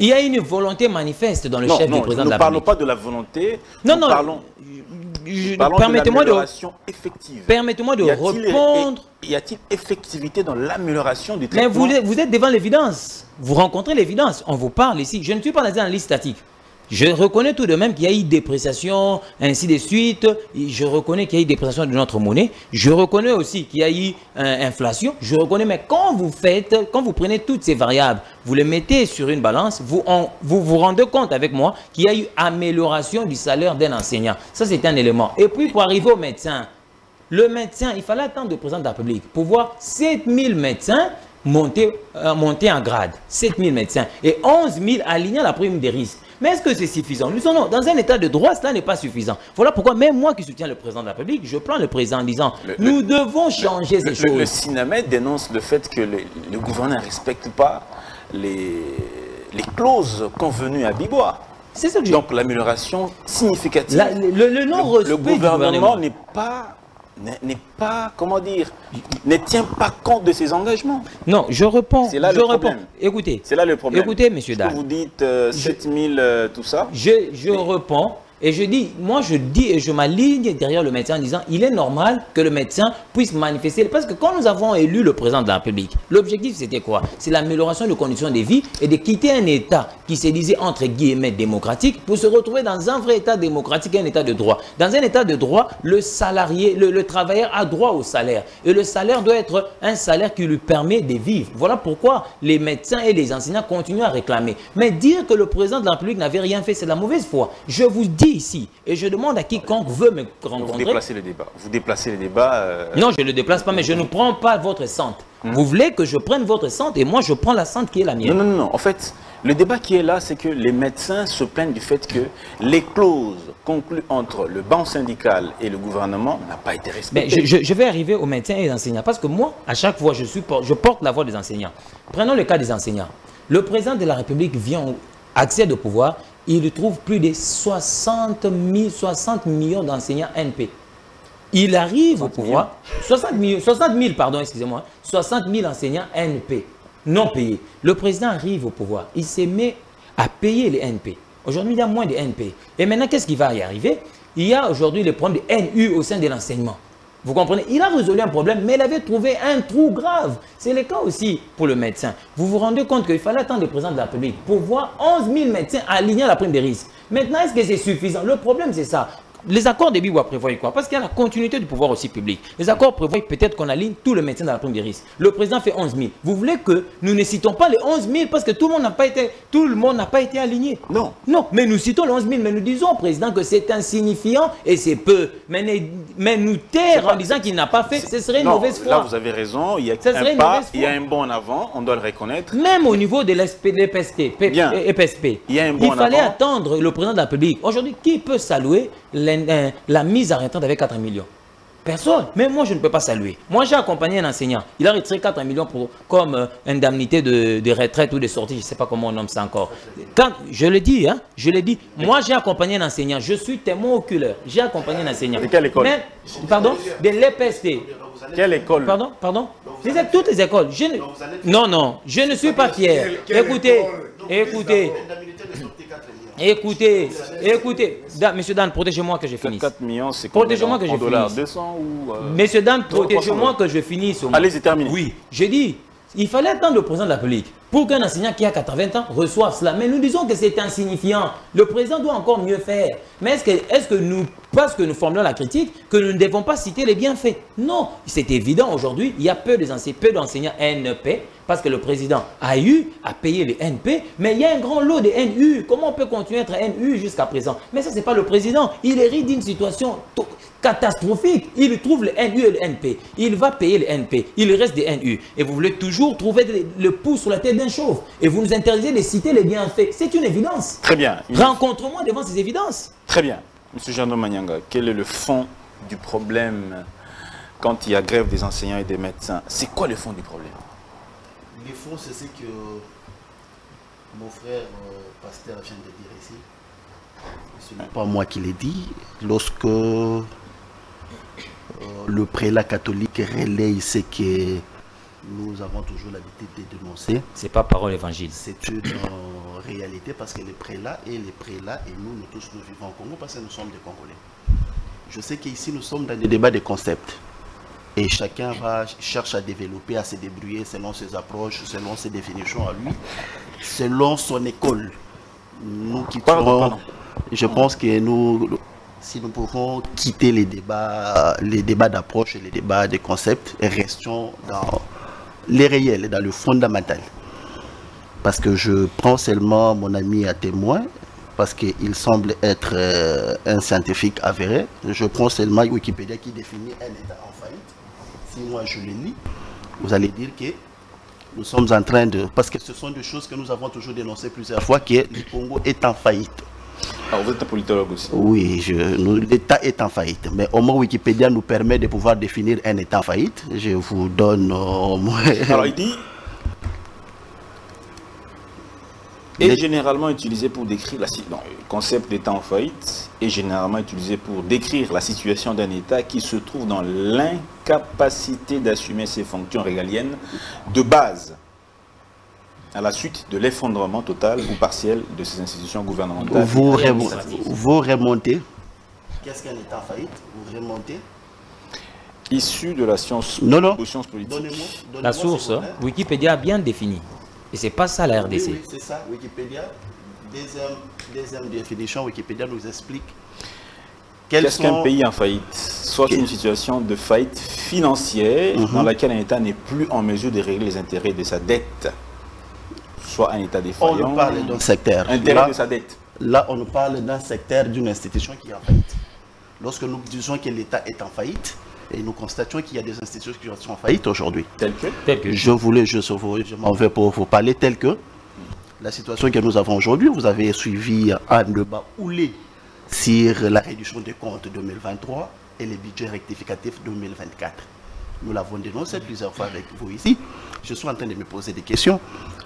Il y a une volonté manifeste dans le chef du président de la Nous ne parlons pas de la volonté. Non, non. Parlons, permettez-moi de effective. Permettez-moi de répondre. Y a-t-il effectivité dans l'amélioration du traitement Mais vous, vous êtes devant l'évidence. Vous rencontrez l'évidence. On vous parle ici. Je ne suis pas dans un liste statique. Je reconnais tout de même qu'il y a eu dépréciation, ainsi de suite. Je reconnais qu'il y a eu dépréciation de notre monnaie. Je reconnais aussi qu'il y a eu euh, inflation. Je reconnais, mais quand vous faites, quand vous prenez toutes ces variables, vous les mettez sur une balance, vous vous, rendez compte avec moi qu'il y a eu amélioration du salaire d'un enseignant. Ça, c'est un élément. Et puis, pour arriver au médecin, le médecin, il fallait attendre le président de la République pour voir 7000 médecins monter, euh, monter en grade. 7000 médecins. Et 11 000 alignant la prime des risques. Mais est-ce que c'est suffisant? Nous sommes dans un état de droit, cela n'est pas suffisant. Voilà pourquoi même moi qui soutiens le président de la République, je prends le président en disant nous devons changer ces choses. Le, le dénonce le fait que le, le gouvernement ne respecte pas les, les clauses convenues à Bibois. C'est ça que Donc l'amélioration significative. le, non-respect Le gouvernement n'est pas n'est pas, comment dire, ne tient pas compte de ses engagements. Non, je réponds. C'est là je le réponds. problème. Écoutez. C'est là le problème. Écoutez, monsieur Dal. Vous dites 7000, euh, euh, tout ça? Je, je réponds Et je dis, moi je dis et je m'aligne derrière le médecin en disant, il est normal que le médecin puisse manifester. Parce que quand nous avons élu le président de la République, l'objectif c'était quoi? C'est l'amélioration des conditions de vie et de quitter un État qui se disait entre guillemets démocratique pour se retrouver dans un vrai État démocratique, un État de droit. Dans un État de droit, le salarié, le, le travailleur a droit au salaire. Et le salaire doit être un salaire qui lui permet de vivre. Voilà pourquoi les médecins et les enseignants continuent à réclamer. Mais dire que le président de la République n'avait rien fait, c'est la mauvaise foi. Je vous dis ici, et je demande à quiconque veut me Vous rencontrer. déplacez le débat. Vous déplacez le débat. euh, Non, je ne le déplace pas, mais je ne prends pas votre centre. Vous voulez que je prenne votre centre et moi je prends la centre qui est la mienne. non, non, non. En fait, le débat qui est là, c'est que les médecins se plaignent du fait que les clauses conclues entre le banc syndical et le gouvernement n'ont pas été Mais respectées. je, je- je vais arriver aux médecins et aux enseignants parce que moi, à chaque fois, je, je porte la voix des enseignants. Prenons le cas des enseignants. Le président de la République vient, accède au pouvoir, il trouve plus de 60, 000 60 millions d'enseignants NP. Il arrive au pouvoir, 60 000, 60 000 pardon, excusez-moi, 60 000 enseignants NP, non payés. Le président arrive au pouvoir, il se met à payer les NP. Aujourd'hui, il y a moins de NP. Et maintenant, qu'est-ce qui va y arriver? Il y a aujourd'hui le problème de NU au sein de l'enseignement. Vous comprenez? Il a résolu un problème, mais il avait trouvé un trou grave. C'est le cas aussi pour le médecin. Vous vous rendez compte qu'il fallait attendre le président de la République pour voir 11 000 médecins alignés à la prime des risques. Maintenant, est-ce que c'est suffisant? Le problème, c'est ça. Les accords de Biwa prévoient quoi? Parce qu'il y a la continuité du pouvoir aussi public. Les accords prévoient peut-être qu'on aligne tous les médecins dans la prime des risques. Le président fait 11 000. Vous voulez que nous ne citons pas les 11 000 parce que tout le monde n'a pas été, tout le monde n'a pas été aligné? Non. non, mais nous citons les 11 000, mais nous disons au président que c'est insignifiant et c'est peu. Mais, ne- mais nous taire en disant qu'il n'a pas fait, ce serait une Non, mauvaise Là, foi. vous avez raison. Il y a Ça un une pas, mauvaise il y a foi. un bond en avant. On doit le reconnaître. Même au niveau de l'EPSP, euh, Il y a un bond en fallait avant. attendre le président de la République. Aujourd'hui, qui peut saluer l'in- euh, la mise à retraite avec 4 millions Personne. Mais moi, je ne peux pas saluer. Moi, j'ai accompagné un enseignant. Il a retiré 4 millions pour, comme euh, indemnité de, de retraite ou de sortie. Je ne sais pas comment on nomme ça encore. Quand, je le dis, hein, je le dis. Moi, j'ai accompagné un enseignant. Je suis témoin oculaire. J'ai accompagné un enseignant. De quelle école? Mais- Pardon? De l'EPST. Quelle école? Pardon, pardon? Êtes toutes les écoles. Je ne- Non, non, je ne suis pas fier. Écoutez, écoutez, écoutez, écoutez. Da- Monsieur Dan, protégez-moi que je finisse. 4 millions, c'est Protégez-moi que je dollars? finisse. 200 ou... euh, dames, Trois- protégez-moi 300 que je finisse. Allez-y, terminez. Oui, je dis, il fallait attendre le président de la République pour qu'un enseignant qui a 80 ans reçoive cela. Mais nous disons que c'est insignifiant. Le président doit encore mieux faire. Mais est-ce que, est que nous, parce que nous formulons la critique, que nous ne devons pas citer les bienfaits? Non, c'est évident aujourd'hui, il y a peu d'enseignants, NP, parce que le président a eu à payer les NP, mais il y a un grand lot de NU. Comment on peut continuer à être NU jusqu'à présent? Mais ça, ce n'est pas le président. Il hérite d'une situation catastrophique. Il trouve le NU et le NP. Il va payer le NP. Il reste des NU. Et vous voulez toujours trouver le pouce sur la tête d'un chauve. Et vous nous interdisez de citer les bienfaits. C'est une évidence. Très bien. Rencontre-moi devant ces évidences. Très bien. Monsieur Jean Manyanga, quel est le fond du problème quand il y a grève des enseignants et des médecins? C'est quoi le fond du problème? Les fonds, c'est ce que mon frère euh, pasteur vient de dire ici. Ce n'est pas moi qui l'ai dit. Lorsque le prélat catholique relaye ce que nous avons toujours l'habitude de dénoncer, C'est pas parole évangile. c'est une euh, réalité parce que les prélats et les prélats et nous, nous tous, nous vivons au Congo parce que nous sommes des Congolais. Je sais qu'ici, nous sommes dans des débats de concepts. Et chacun va cherche à développer, à se débrouiller selon ses approches, selon ses définitions à lui, selon son école. Nous qui Pardon, pardon. je pense que nous, si nous pouvons quitter les débats, les débats d'approche et les débats de concepts, et restons dans les réels, dans le fondamental. Parce que je prends seulement mon ami à témoin, parce qu'il semble être euh, un scientifique avéré. Je prends seulement Wikipédia qui définit un État en faillite. Si moi je le lis, vous allez dire que nous sommes en train de... Parce que ce sont des choses que nous avons toujours dénoncées plusieurs fois, que le Congo est en faillite. Alors, vous êtes un politologue aussi. Oui, l'État est en faillite. Mais au moins Wikipédia nous permet de pouvoir définir un État en faillite. Je vous donne euh, au moins... Alors, il dit est Les- généralement utilisé pour décrire la situation. Le concept d'État en faillite est généralement utilisé pour décrire la situation d'un État qui se trouve dans l'incapacité d'assumer ses fonctions régaliennes de base. À la suite de l'effondrement total ou partiel de ces institutions gouvernementales. Vous, remontez. Qu'est-ce qu'un État en faillite? Vous remontez. Issu de la science, Non, non. aux sciences politiques. Donnez-moi. donnez-moi La ce source, hein. Wikipédia a bien défini. Et c'est pas ça la RDC. Oui, oui, c'est ça, Wikipédia. Deuxième, deuxième définition, Wikipédia nous explique Qu'est-ce qu'un pays en faillite? Soit une situation de faillite financière Mhm. dans laquelle un État n'est plus en mesure de régler les intérêts de sa dette. Soit un État On défaillant, nous parle d'un secteur. intérêt Là, de sa dette. là, on nous parle d'un secteur, d'une institution qui est en faillite. Lorsque nous disons que l'État est en faillite, et nous constatons qu'il y a des institutions qui sont en faillite aujourd'hui. Tel que? Tel que? Je voulais, je, je m'en vais pour vous parler tel que la situation que nous avons aujourd'hui. Vous avez suivi un débat houlé sur la réduction des comptes 2023 et les budgets rectificatifs 2024. Nous l'avons dénoncé plusieurs fois avec vous ici. Je suis en train de me poser des questions.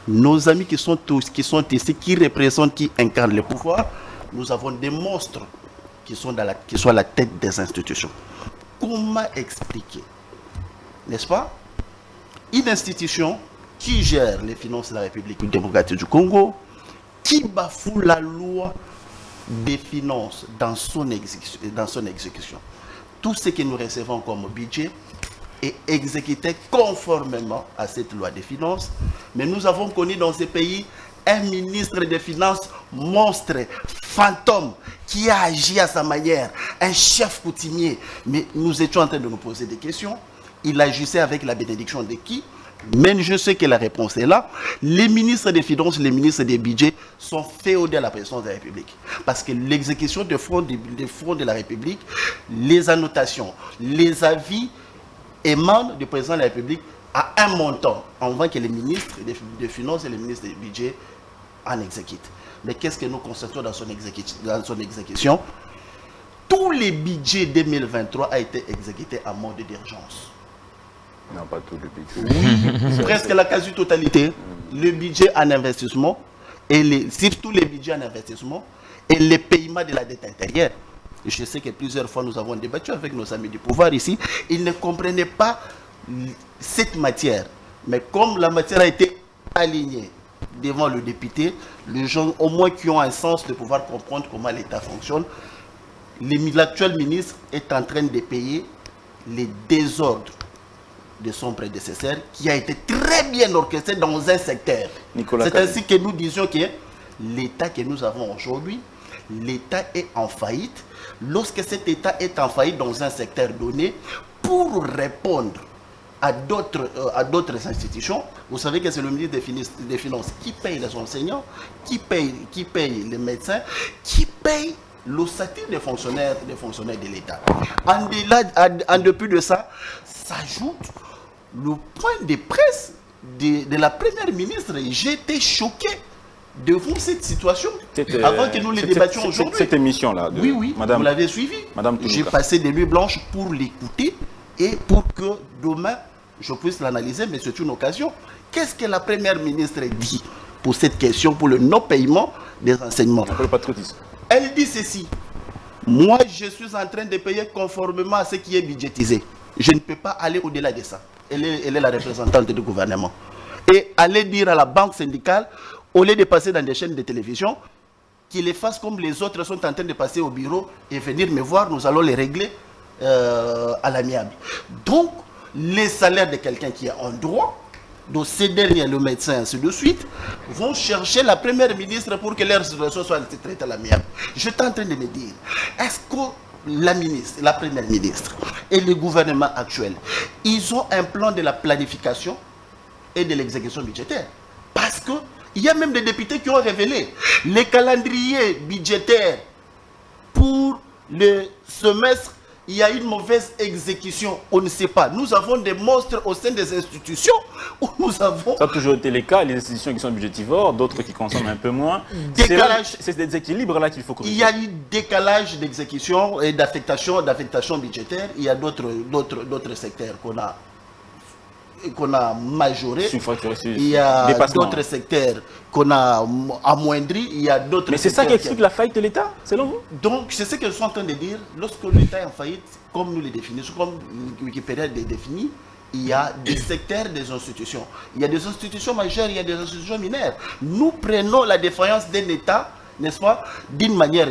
Nos amis qui sont tous, qui sont ici, qui représentent, qui incarnent le pouvoir, nous avons des monstres qui sont, qui sont à la tête des institutions. Comment expliquer, n'est-ce pas, une institution qui gère les finances de la République démocratique du Congo, qui bafoue la loi des finances dans son exécution. Tout ce que nous recevons comme budget est exécuté conformément à cette loi des finances. Mais nous avons connu dans ce pays un ministre des Finances monstre, fantôme, qui a agi à sa manière, un chef coutumier. Mais nous étions en train de nous poser des questions. Il agissait avec la bénédiction de qui? Mais je sais que la réponse est là. Les ministres des Finances, les ministres des Budgets sont féodés à la présidence de la République. Parce que l'exécution des fonds, des fonds de la République, les annotations, les avis émanent du président de la République à un montant, avant que les ministres des, Finances et les ministres des Budgets en exécutent. Mais qu'est-ce que nous constatons dans son, dans son exécution? Tous les budgets 2023 a été exécuté en mode d'urgence. Non, pas tout le budget. presque la quasi-totalité, le budget en investissement, et les, surtout les budgets en investissement, et les paiements de la dette intérieure. Je sais que plusieurs fois nous avons débattu avec nos amis du pouvoir ici, ils ne comprenaient pas cette matière. Mais comme la matière a été alignée devant le député, les gens au moins qui ont un sens de pouvoir comprendre comment l'État fonctionne, l'actuel ministre est en train de payer les désordres de son prédécesseur qui a été très bien orchestré dans un secteur. C'est ainsi que nous disions que l'État que nous avons aujourd'hui, l'État est en faillite. Lorsque cet État est en faillite dans un secteur donné, pour répondre à d'autres euh, institutions, vous savez que c'est le ministre des Finances, qui paye les enseignants, qui paye, les médecins, qui paye l'ossature des des fonctionnaires de l'État. En, en, de ça, s'ajoute le point de presse de, de la première ministre. J'étais choqué devant cette situation euh, avant que nous les débattions aujourd'hui. Cette émission-là, de Oui, oui, Madame vous l'avez suivi. Madame J'ai passé des nuits blanches pour l'écouter et pour que demain, je puisse l'analyser, mais c'est une occasion. Qu'est-ce que la première ministre dit pour cette question, pour le non-paiement des enseignements. Elle dit ceci. Moi, je suis en train de payer conformément à ce qui est budgétisé. Je ne peux pas aller au-delà de ça. Elle est, elle est la représentante du gouvernement. Et aller dire à la banque syndicale, au lieu de passer dans des chaînes de télévision, qu'ils les fassent comme les autres sont en train de passer au bureau et venir me voir, nous allons les régler euh, à l'amiable. Donc, les salaires de quelqu'un qui a un droit, donc ces derniers, le médecin, ainsi de suite, vont chercher la première ministre pour que leur situation soit traitée à l'amiable. Je suis en train de me dire, est-ce que la ministre, la première ministre et le gouvernement actuel, ils ont un plan de la planification et de l'exécution budgétaire? Parce que il y a même des députés qui ont révélé les calendriers budgétaires pour le semestre, il y a une mauvaise exécution. On ne sait pas. Nous avons des monstres au sein des institutions où nous avons Ça a toujours été le cas, les institutions qui sont budgétivores, d'autres qui consomment un peu moins. C'est là- Décalage. C'est des déséquilibres là qu'il faut corriger. Il y a eu décalage d'exécution et d'affectation, d'affectation budgétaire. Il y a d'autres secteurs qu'on a, qu'on a c'est- Il y a d'autres secteurs qu'on a mo- amoindris. Il y a d'autres Mais c'est ça qui explique la faillite de l'État, selon vous? Donc, c'est ce que je suis en train de dire. Lorsque l'État est en faillite, comme nous le définissons, comme Wikipédia le définit, il y a des secteurs des institutions. Il y a des institutions majeures, il y a des institutions mineures. Nous prenons la défaillance d'un État, n'est-ce pas, d'une manière,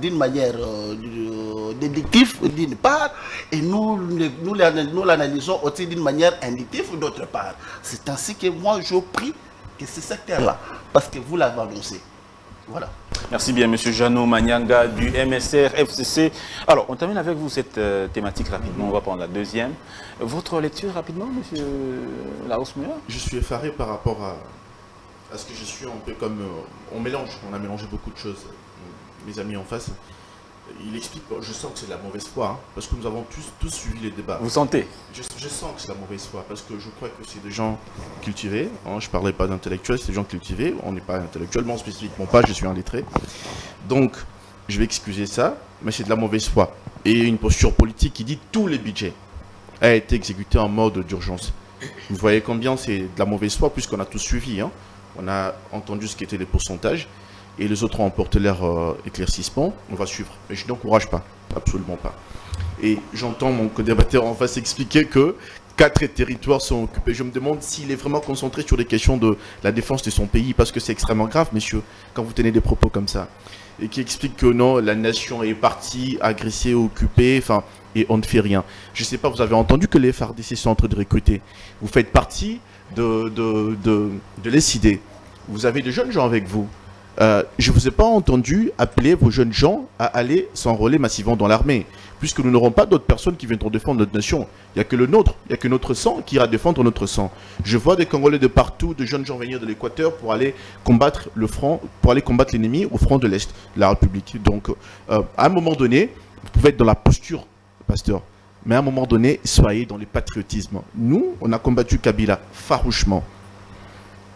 d'une manière euh, déductive d'une part, et nous, nous, nous l'analysons aussi d'une manière inductive d'autre part. C'est ainsi que moi je prie que ce secteur-là, parce que vous l'avez annoncé, voilà. Merci bien, Monsieur Jeannot Manyanga du MSR FCC. Alors, on termine avec vous cette euh, thématique rapidement. On va prendre la deuxième. Votre lecture rapidement, Monsieur Laos Je suis effaré par rapport à, ce que je suis un peu comme... Euh, on mélange, on a mélangé beaucoup de choses. Mes amis en face il explique, je sens que c'est de la mauvaise foi, hein, parce que nous avons tous, tous suivi les débats. Vous sentez je, sens que c'est de la mauvaise foi, parce que je crois que c'est des gens cultivés, hein, je ne parlais pas d'intellectuels, c'est des gens cultivés, on n'est pas intellectuellement spécifiquement pas, je suis un lettré. Donc, je vais excuser ça, mais c'est de la mauvaise foi. Et une posture politique qui dit tous les budgets a été exécuté en mode d'urgence. Vous voyez combien c'est de la mauvaise foi, puisqu'on a tous suivi. Hein. On a entendu ce qu'étaient les pourcentages et les autres ont emporté leur euh, éclaircissement, on va suivre. Mais je n'encourage pas, absolument pas. Et j'entends mon co-débatteur en face expliquer que quatre territoires sont occupés. Je me demande s'il est vraiment concentré sur les questions de la défense de son pays, parce que c'est extrêmement grave, messieurs, quand vous tenez des propos comme ça. Et qui explique que non, la nation est partie, agressée, occupée, enfin, et on ne fait rien. Je ne sais pas, vous avez entendu que les FARDC sont en train de recruter. Vous faites partie de, de, de, de l'SID. Vous avez des jeunes gens avec vous. Euh, je ne vous ai pas entendu appeler vos jeunes gens à aller s'enrôler massivement dans l'armée, puisque nous n'aurons pas d'autres personnes qui viendront défendre notre nation. Il n'y a que le nôtre, il n'y a que notre sang qui ira défendre notre sang. Je vois des Congolais de partout, de jeunes gens venir de l'Équateur pour aller combattre le front, pour aller combattre l'ennemi au front de l'Est de la République. Donc, euh, à un moment donné, vous pouvez être dans la posture, pasteur, mais à un moment donné, soyez dans le patriotisme. Nous, on a combattu Kabila farouchement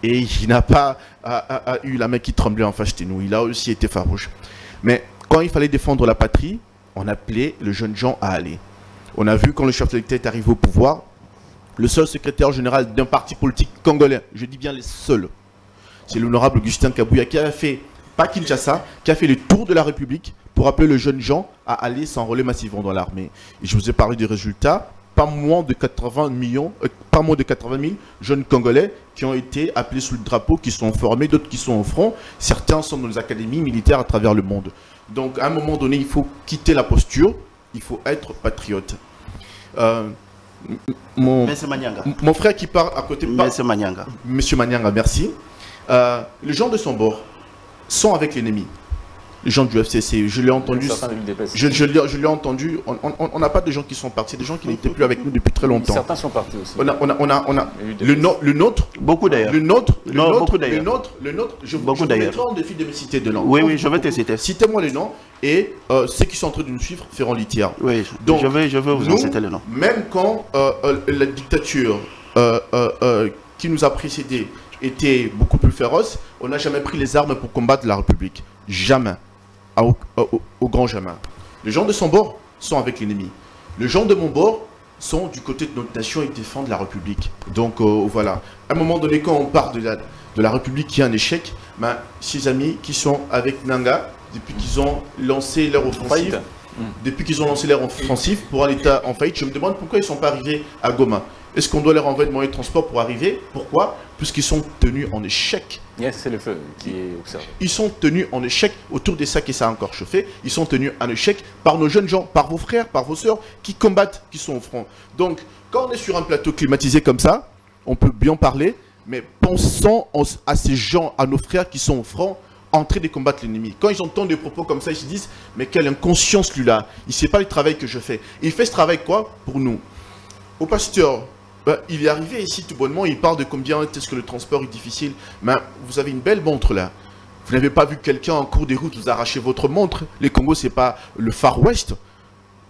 et il n'a pas eu la main qui tremblait en face de nous. Il a aussi été farouche. Mais quand il fallait défendre la patrie, on appelait le jeune Jean à aller. On a vu quand le chef de l'État est arrivé au pouvoir, le seul secrétaire général d'un parti politique congolais, je dis bien les seuls, c'est l'honorable Augustin Kabouya qui a fait, pas Kinshasa, qui a fait le tour de la République pour appeler le jeune Jean à aller s'enrôler massivement dans l'armée. Et je vous ai parlé des résultats pas moins de 80 millions, euh, pas moins de 80 000 jeunes Congolais qui ont été appelés sous le drapeau, qui sont formés, d'autres qui sont au front. Certains sont dans les académies militaires à travers le monde. Donc, à un moment donné, il faut quitter la posture, il faut être patriote. Euh, mon, mon, frère qui part à côté... Monsieur Manyanga. Monsieur Manyanga, merci. Euh, les gens de son bord sont avec l'ennemi les gens du FCC. Je l'ai entendu. Je, je, je l'ai entendu. On n'a pas de gens qui sont partis, des gens qui n'étaient plus avec nous depuis très longtemps. Certains sont partis aussi. On a, on a, on a, on a le, no, le nôtre. Beaucoup d'ailleurs. Le nôtre. Le non, nôtre, beaucoup d'ailleurs. Le nôtre. Le nôtre. Je, beaucoup d'ailleurs. Je vous en défi de me citer de noms. Oui, oui, je vais te citer. Citez-moi les noms et euh, ceux qui sont en train de nous suivre feront litière. Oui, Donc, je vais, je vais vous en citer les noms. Même quand euh, euh, la dictature euh, qui nous a précédés était beaucoup plus féroce, on n'a jamais pris les armes pour combattre la République. Jamais au, grand jamais. Les gens de son bord sont avec l'ennemi. Les gens de mon bord sont du côté de notre nation et défendent la République. Donc euh, voilà. À un moment donné, quand on parle de la, de la République qui est un échec, ben, ses amis qui sont avec Nanga, depuis qu'ils ont lancé leur offensive, depuis qu'ils ont lancé leur offensive pour un État en faillite, je me demande pourquoi ils ne sont pas arrivés à Goma. Est-ce qu'on doit leur envoyer de moyens de transport pour arriver Pourquoi Puisqu'ils sont tenus en échec. Yes, c'est le feu qui est observé. Ils sont tenus en échec autour des sacs et ça a encore chauffé. Ils sont tenus en échec par nos jeunes gens, par vos frères, par vos sœurs qui combattent, qui sont au front. Donc, quand on est sur un plateau climatisé comme ça, on peut bien parler, mais pensons à ces gens, à nos frères qui sont au front, en train de combattre l'ennemi. Quand ils entendent des propos comme ça, ils se disent, mais quelle inconscience lui-là. Il ne sait pas le travail que je fais. il fait ce travail quoi Pour nous? Au pasteur, bah, il est arrivé ici tout bonnement, il parle de combien est-ce que le transport est difficile. Mais vous avez une belle montre là. Vous n'avez pas vu quelqu'un en cours des routes vous arracher votre montre? Les Congo, c'est pas le Far West.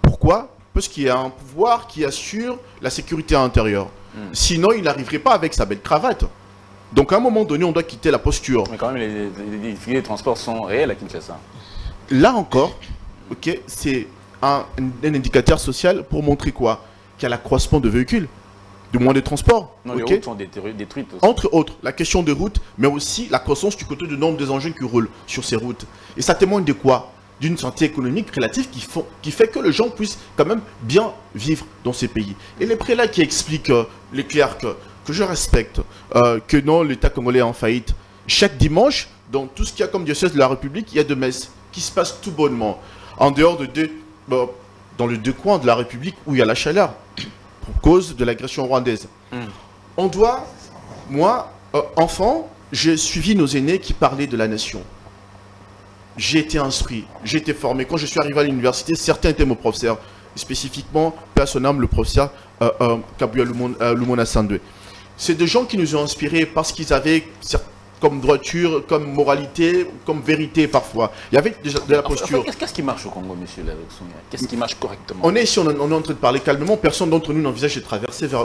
Pourquoi? Parce qu'il y a un pouvoir qui assure la sécurité intérieure. Hmm. Sinon, il n'arriverait pas avec sa belle cravate. Donc à un moment donné, on doit quitter la posture. Mais quand même, les, difficultés de transport sont réelles à Kinshasa. Là encore, ok, c'est un, un indicateur social pour montrer quoi? Qu'il y a l'accroissement de véhicules de moins de transport. Non, les routes sont détruites aussi. Entre autres, la question des routes, mais aussi la croissance du côté du nombre des engins qui roulent sur ces routes. Et ça témoigne de quoi? D'une santé économique relative qui, font, qui fait que les gens puissent quand même bien vivre dans ces pays. Et les prélats qui expliquent, euh, les clercs, que je respecte, euh, que non, l'État congolais est en faillite. Chaque dimanche, dans tout ce qu'il y a comme diocèse de la République, il y a de messes qui se passent tout bonnement. En dehors de deux, dans les deux coins de la République où il y a la chaleur, pour cause de l'agression rwandaise. Hmm. On doit, moi, euh, enfant, j'ai suivi nos aînés qui parlaient de la nation. J'ai été instruit, j'ai été formé. Quand je suis arrivé à l'université, certains étaient mon professeur. Spécifiquement, personnellement, le professeur euh, euh, Lumona Sandwe. C'est des gens qui nous ont inspirés parce qu'ils avaient comme droiture, comme moralité, comme vérité parfois. Il y avait déjà de la posture. Qu'est-ce qui marche au Congo, monsieur Qu'est-ce qui marche correctement? On est ici, on, est en train de parler calmement. Personne d'entre nous n'envisage de traverser vers,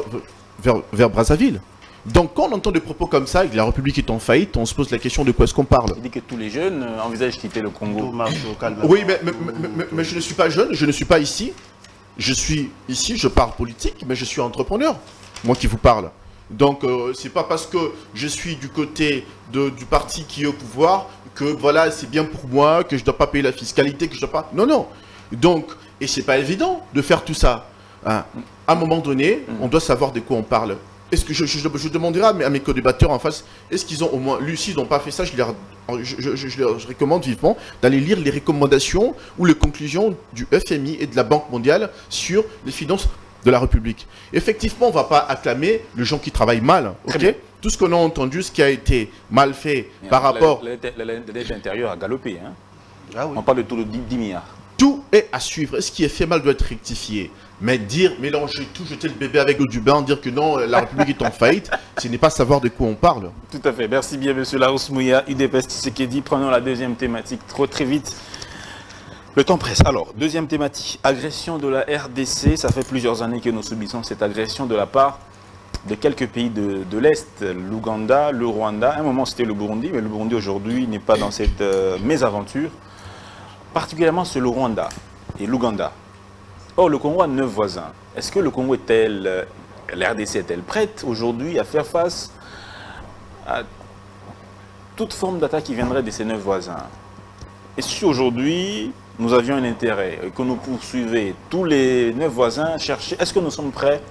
vers, vers Brazzaville. Donc quand on entend des propos comme ça, et que la République est en faillite, on se pose la question de quoi est-ce qu'on parle. Il dit que tous les jeunes euh, envisagent de quitter le Congo. Oui, mais, mais, je ne suis pas jeune, je ne suis pas ici. Je suis ici, je parle politique, mais je suis entrepreneur. Moi qui vous parle. Donc, euh, c'est pas parce que je suis du côté de, du parti qui est au pouvoir que voilà, c'est bien pour moi, que je dois pas payer la fiscalité, que je dois pas. Non, non. Donc, et c'est pas évident de faire tout ça. Hein. À un moment donné, on doit savoir de quoi on parle. Est-ce que je, je, demanderai à mes, à mes co-débatteurs en face, est-ce qu'ils ont au moins lu, s'ils n'ont pas fait ça, je leur, je, leur recommande vivement d'aller lire les recommandations ou les conclusions du FMI et de la Banque mondiale sur les finances de la République. Effectivement, on ne va pas acclamer les gens qui travaillent mal. ok Tout ce qu'on a entendu, ce qui a été mal fait par rapport... Le dette intérieur a galopé. Hein. Ah on parle de tout de 10 milliards. Tout est à suivre. Ce qui est fait mal doit être rectifié? Mais dire, mélanger tout, jeter le bébé avec l'eau du bain, dire que non, la République est en faillite, ce n'est pas savoir de quoi on parle. Tout à fait. Merci bien, monsieur Larousse Mouya, UDPS dit. Prenons la deuxième thématique trop très vite. Le temps presse. Alors, deuxième thématique, agression de la RDC. Ça fait plusieurs années que nous subissons cette agression de la part de quelques pays de, l'Est, l'Ouganda, le Rwanda. À un moment, c'était le Burundi, mais le Burundi aujourd'hui n'est pas dans cette euh, mésaventure. Particulièrement sur le Rwanda et l'Ouganda. Or, le Congo a neuf voisins. Est-ce que le Congo est-elle, euh, la RDC est-elle prête aujourd'hui à faire face à toute forme d'attaque qui viendrait de ces neuf voisins? Et si aujourd'hui, nous avions un intérêt, que nous poursuivions tous les neuf voisins, chercher, est-ce que nous sommes prêts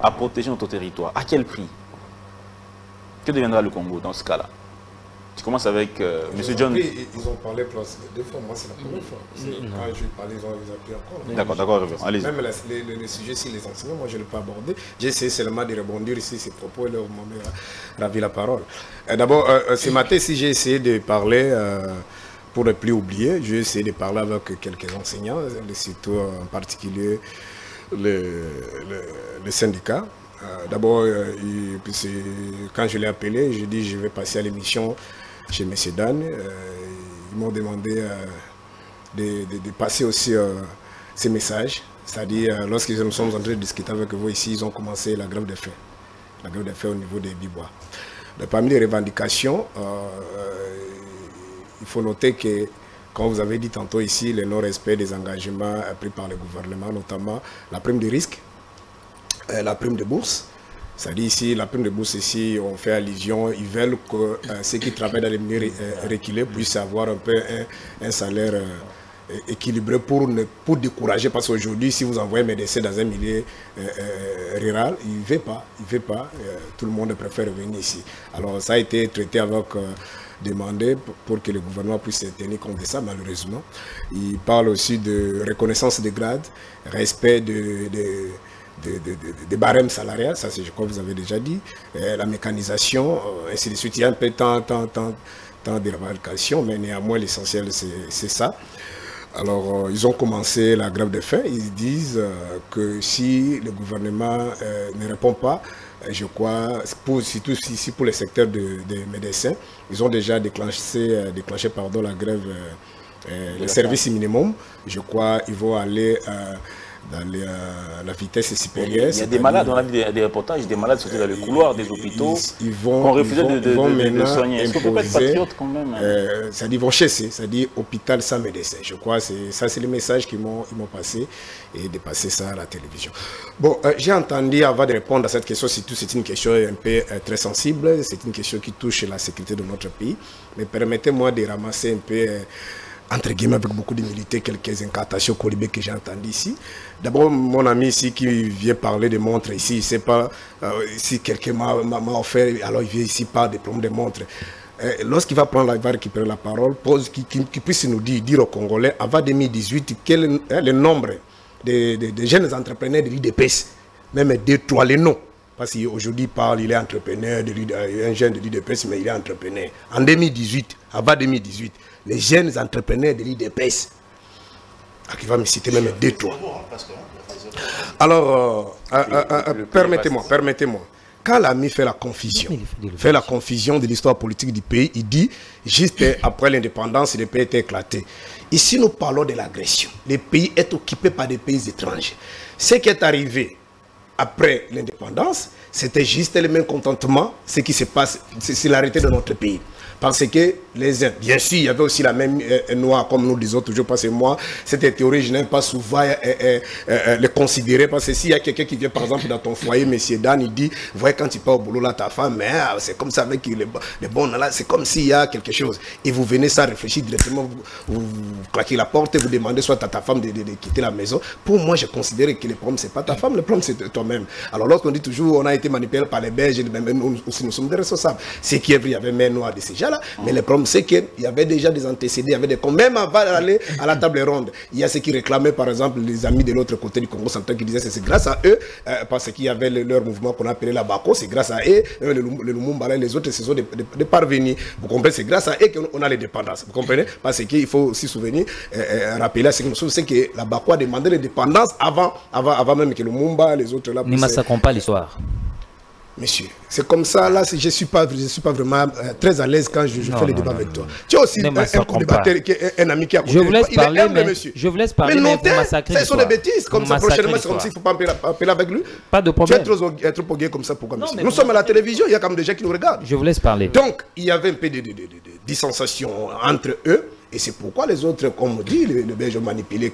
à protéger notre territoire? À quel prix? Que deviendra le Congo dans ce cas-là? Tu commences avec euh, M. John. ils ont parlé deux fois, moi c'est la première fois. Quand je parlais, ils ont appris encore. D'accord, d'accord, allez-y. Même les, sujets sur les enseignants, moi je ne l'ai pas abordé. J'ai essayé seulement de rebondir ici ces propos et leur ravi la parole. Euh, d'abord, euh, ce matin, si j'ai essayé de parler pour ne plus oublier, j'ai essayé de parler avec quelques enseignants, surtout en particulier le, syndicat. Euh, d'abord, euh, quand je l'ai appelé, je dit je vais passer à l'émission chez M. Dan. Euh, ils m'ont demandé de, passer aussi ces messages. C'est-à-dire, lorsqu'ils nous sommes en train de discuter avec vous ici, ils ont commencé la grève des faits. La grève des faits au niveau des bibois. parmi les revendications, il faut noter que, comme vous avez dit tantôt ici, le non-respect des engagements pris par le gouvernement, notamment la prime de risque, euh, la prime de bourse. C'est-à-dire ici, la prime de bourse ici, on fait allusion, ils veulent que euh, ceux qui travaillent dans les milieux euh, puissent avoir un peu un, salaire équilibré pour, ne, pour décourager. Parce qu'aujourd'hui, si vous envoyez un médecin dans un milieu rural, il ne veut pas. Pas. tout le monde préfère venir ici. Alors ça a été traité avec demandé pour que le gouvernement puisse tenir compte de ça, malheureusement. Il parle aussi de reconnaissance des grades, respect de, des barèmes salariales, ça c'est, comme vous avez déjà dit, la mécanisation, euh, ainsi de suite. Il y a un peu tant, tant de revendications, mais néanmoins l'essentiel c'est ça. Alors, euh, ils ont commencé la grève de faim. Ils disent euh, que si le gouvernement ne répond pas, je crois, pour, surtout ici pour le secteur des médecins, ils ont déjà déclenché, euh, déclenché pardon, la grève, euh, euh, le service minimum. Je crois qu'ils vont aller dans la vitesse supérieure. Il y a des malades, on a vu des, reportages, des malades sortis dans le couloir des hôpitaux ils, vont, refusé de, de, soigner. Est-ce qu'on peut pas être patriote quand même? Ça dit vont chasser, ça dit hôpital sans médecin. Je crois que ça c'est le message qu'ils m'ont passé et de passer ça à la télévision. Bon, euh, j'ai entendu, avant de répondre à cette question, surtout c'est une question un peu euh, très sensible, c'est une question qui touche la sécurité de notre pays, mais permettez-moi de ramasser un peu entre guillemets, avec beaucoup d'humilité, quelques incantations colibées que j'ai entendues ici. D'abord, mon ami ici qui vient parler de montres ici, il ne sait pas euh, si quelqu'un m'a offert, alors il vient ici par des problèmes de montres. Euh, lorsqu'il va prendre, il va récupérer la parole, pose, qu'il puisse nous dire, dire aux Congolais, avant 2018, quel est le nombre de, jeunes entrepreneurs de l'IDPS, même deux, trois, les. Parce qu'aujourd'hui, il parle, il est entrepreneur, de un jeune de l'IDPS, mais il est entrepreneur. En 2018, avant 2018, les jeunes entrepreneurs de l'IDPS, ah, qui va me citer même deux, trois. Alors, euh, permettez-moi, permettez-moi quand l'ami fait la confusion, fait la confusion de l'histoire politique du pays, il dit, juste après l'indépendance, le pays est éclaté. Ici, nous parlons de l'agression. Le pays est occupé par des pays étrangers. Ce qui est arrivé après l'indépendance, c'était juste le même contentement, ce qui se passe, c'est l'arrêté de notre pays. Parce que les uns, bien sûr, il y avait aussi la même euh, noix, comme nous disons toujours, parce que moi, cette théorie, je n'aime pas souvent euh, euh, le considérer, parce que s'il y a quelqu'un qui vient, par exemple, dans ton foyer, monsieur Dan, il dit, voyez, quand tu pars au boulot, là, ta femme, ah, c'est comme ça avec les, bons, là, c'est comme s'il y a quelque chose. Et vous venez sans réfléchir directement, vous, claquez la porte et vous demandez soit à ta femme de, quitter la maison. Pour moi, je considère que le problème, c'est pas ta femme, le problème, c'est toi-même. Alors, lorsqu'on dit toujours, on a été manipulé par les Belges, nous aussi, nous sommes des responsables. C'est qu'il y avait main noire de ces gens-là, mais le problème, c'est qu'il y avait déjà des antécédés, il y avait des même avant d'aller à la table ronde. Il y a ceux qui réclamaient, par exemple, les amis de l'autre côté du Congo central qui disaient que c'est grâce à eux, euh, parce qu'il y avait leur mouvement qu'on appelait la BACO, c'est grâce à eux, euh, le, Lumumba, les autres, ce sont des, parvenus. Vous comprenez, c'est grâce à eux qu'on a l'indépendance. Vous comprenez? Parce qu'il faut aussi souvenir, euh, rappeler à ce que c'est que la BACO a demandé l'indépendance avant, avant, avant même que le Lumumba, les autres là. Ne massacrons pas l'histoire. Monsieur, c'est comme ça, là, je ne suis, pas, je suis pas vraiment euh, très à l'aise quand je, fais les débats avec toi. Tu as aussi un, un, un, ami qui a Je vous laisse parler, mais, monsieur. je vous laisse parler, mais, vous massacrez Ce sont des bêtises, comme ça, prochainement, c'est comme s'il ne faut pas appeler, avec lui. Pas de problème. Tu es trop, trop gay comme ça, pourquoi, monsieur Nous sommes à la télévision, il y a quand même des gens qui nous regardent. Je vous laisse parler. Donc, il y avait un peu de, de, de, de dissensation entre eux. Et c'est pourquoi les autres, comme on dit, le, Belge manipulé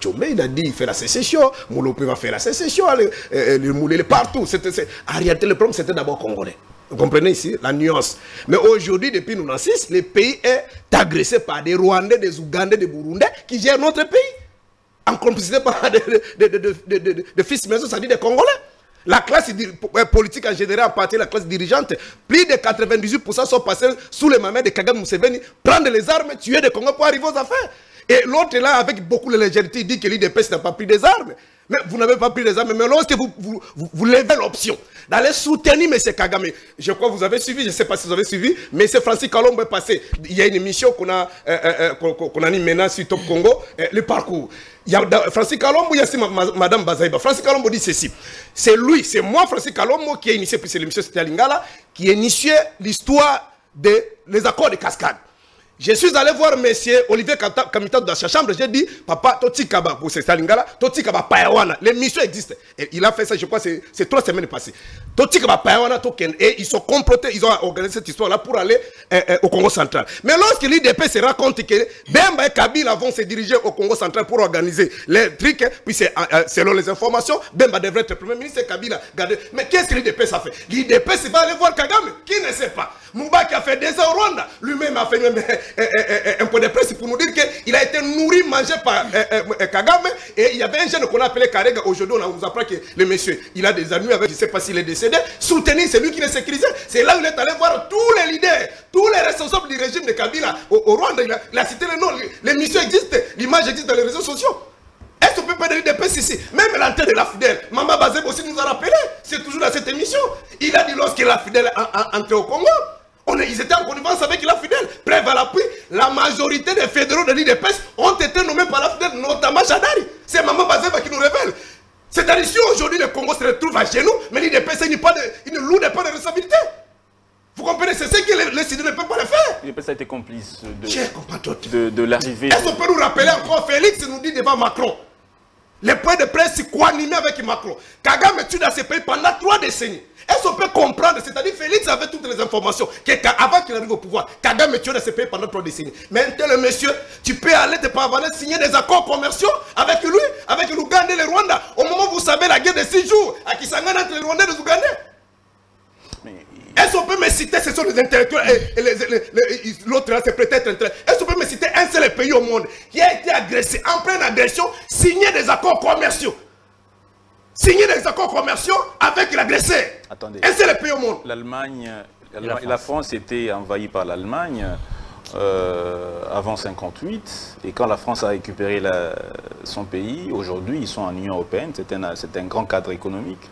Tchomé, il a dit il fait la sécession, Moulopé va faire la sécession, le, le Moulé, partout. En réalité, le problème, c'était d'abord congolais. Vous comprenez ici la nuance. Mais aujourd'hui, depuis 1996, le pays est agressé par des Rwandais, des Ougandais, des Burundais qui gèrent notre pays. En complicité par des de, fils maison, c'est-à-dire des Congolais. La classe politique en général, en partie la classe dirigeante, plus de 98% sont passés sous les mains de Kagame Mousseveni, prendre les armes, tuer des Congolais pour arriver aux affaires. Et l'autre là, avec beaucoup de légèreté, dit que l'IDPS n'a pas pris des armes. Mais vous n'avez pas pris des armes. Mais lorsque vous, vous, vous, levez l'option d'aller soutenir M. Kagame, je crois que vous avez suivi, je ne sais pas si vous avez suivi, mais M. Francis Kalombo est passé. Il y a une émission qu'on a, euh, euh, a maintenant sur Top Congo, le parcours. Il y a Francis Kalombo, il y a aussi Madame Bazaïba. Francis Kalombo dit ceci. C'est lui, c'est moi, Francis Kalombo, qui a initié, puis c'est l'émission, c'était Lingala, qui a initié l'histoire des accords de cascade. Je suis allé voir monsieur Olivier Kamita dans sa chambre. J'ai dit, papa, Toti Kaba, pour ce Salingala, Toti Kaba Payawana. L'émission existe. Et il a fait ça, je crois, c'est trois semaines passées. Toti Kaba Payawana. Et ils sont complotés, ils ont organisé cette histoire-là pour aller euh, euh, au Congo central. Mais lorsque l'IDP se raconte que Bemba et Kabila vont se diriger au Congo central pour organiser les trucs, puis euh, selon les informations, Bemba devrait être premier ministre, Kabila. Mais qu'est-ce que l'IDP ça fait? L'IDP, c'est pas aller voir Kagame. Qui ne sait pas? Mouba qui a fait des ans au Rwanda, lui-même a fait un peu de presse pour nous dire qu'il a été nourri, mangé par Kagame. Et il y avait un jeune qu'on appelait Karega. Aujourd'hui, on nous apprend que le monsieur, il a des amis avec, je ne sais pas s'il est décédé. Soutenir, c'est lui qui les sécurisait. C'est là où il est allé voir tous les leaders, tous les responsables du régime de Kabila au, Rwanda. Il a, cité les noms. L'émission existe, l'image existe dans les réseaux sociaux. Est-ce qu'on peut pas donner des pistes ici? Même l'antenne de la fidèle, Mama Bazeb aussi nous a rappelé. C'est toujours dans cette émission. Il a dit lorsque la fidèle est entrée au Congo, ils étaient en connivence avec. Preuve à l'appui, la majorité des fédéraux de l'IDPS ont été nommés par la fidèle, notamment Jadari. C'est Maman Bazeba qui nous révèle. C'est-à-dire, si aujourd'hui le Congo se retrouve à genoux, mais l'IDPS il ne loue pas de responsabilité. Vous comprenez C'est ce que les, les ne peuvent pas le faire. L'IDPS a été complice de, de, de l'arrivée. Est-ce qu'on peut nous rappeler encore Félix nous dit devant Macron les points de presse co-animés avec Macron. Kagame tue dans ce pays pendant trois décennies. Est-ce qu'on peut comprendre C'est-à-dire Félix avait toutes les informations avant qu'il arrive au pouvoir. Kagame tue dans ce pays pendant trois décennies. Maintenant, le monsieur, tu peux aller te parvenir signer des accords commerciaux avec lui, avec l'Ouganda et le Rwanda. Au moment où vous savez la guerre de six jours à Kisangana entre les Rwandais et les Ougandais. Est-ce qu'on peut me citer, ce sont les intellectuels et, l'autre là, c'est peut-être Est-ce qu'on peut me citer un seul pays au monde qui a été agressé en pleine agression, signer des accords commerciaux? Signer des accords commerciaux avec l'agressé. Attendez. C'est le pays au monde. L'Allemagne, la France était envahie par l'Allemagne euh, avant 58, et quand la France a récupéré la- son pays, aujourd'hui ils sont en Union européenne. C'est un, c'est un grand cadre économique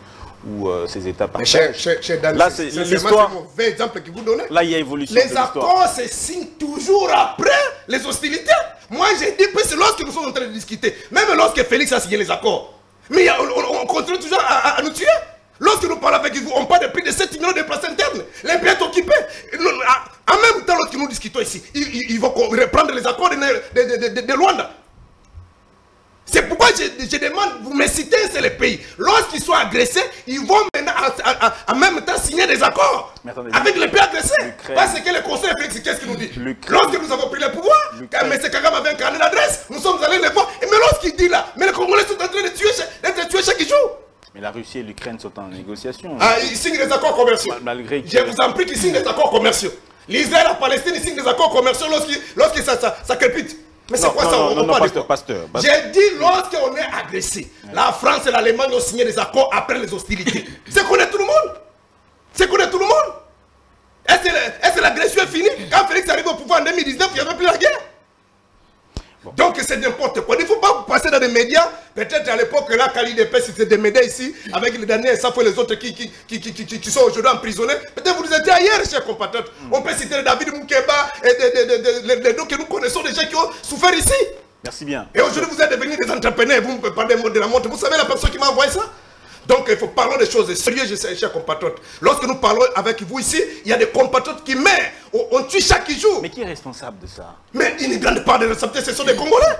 où euh, ces États Mais cher, partagent. Dan, Là, c'est l'histoire. mauvais exemple que vous donnez. Là, il y a évolution Les accords se signent toujours après les hostilités. Moi, j'ai dit c'est lorsque nous sommes en train de discuter. Même lorsque Félix a signé les accords. Mais a- on, on- on continue toujours à, à- à nous tuer. Lorsque nous parlons avec vous, on parle de plus de 7 millions de places internes. Les sont occupés. En même temps, lorsque nous discutons ici, ils, vont reprendre les accords de, de, de- de- de Luanda. C'est pourquoi je, je demande, vous me citez, c'est les pays. Lorsqu'ils sont agressés, ils vont maintenant en même temps signer des accords attendez, avec les pays agressés. Parce que le Conseil Félix, qu'est-ce qu'il nous dit Lorsque nous avons pris le pouvoir, quand M. Kagame avait un carnet d'adresse, nous sommes allés les voir. Et mais lorsqu'il dit là, mais les Congolais sont en train de tuer, tués chaque jour. Mais la Russie et l'Ukraine sont en négociation. Ah, ils signent des accords commerciaux. Mal- malgré que- Je vous en prie qu'ils signent des accords commerciaux. L'Israël, la Palestine, ils signent des accords commerciaux lorsqu'ils lorsqu'ils ça, ça, ça crépite. Mais c'est quoi non, ça non, on- non, de pasteur, pasteur, pasteur. J'ai dit lorsqu'on est agressé, la France et l'Allemagne ont signé des accords après les hostilités. C'est qu'on est tout le monde. C'est qu'on est tout le monde. Est-ce que le- est-ce que l'agression est finie? Quand Félix arrive au pouvoir en 2019, il n'y avait plus la guerre. Donc c'est n'importe quoi. Il ne faut pas passer dans des médias. Peut-être à l'époque, là, quand l'IDP, c'était des médias ici, avec les derniers ça et les autres qui, qui, qui, qui, qui- sont aujourd'hui emprisonnés. Peut-être vous étiez ailleurs, chers compatriotes. On peut citer David Moukeba et des- des- des- des- les- les noms que nous connaissons, des gens qui ont souffert ici. Merci bien. Et aujourd'hui, vous êtes devenus des entrepreneurs. Vous me parlez de la montre. Vous savez la personne qui m'a envoyé ça? Donc, il faut parler des choses sérieuses, je sais, chers compatriotes. Lorsque nous parlons avec vous ici, il y a des compatriotes qui meurent. On, on tue chaque jour. Mais qui est responsable de ça? Mais une grande part des responsabilités, ce sont des Congolais.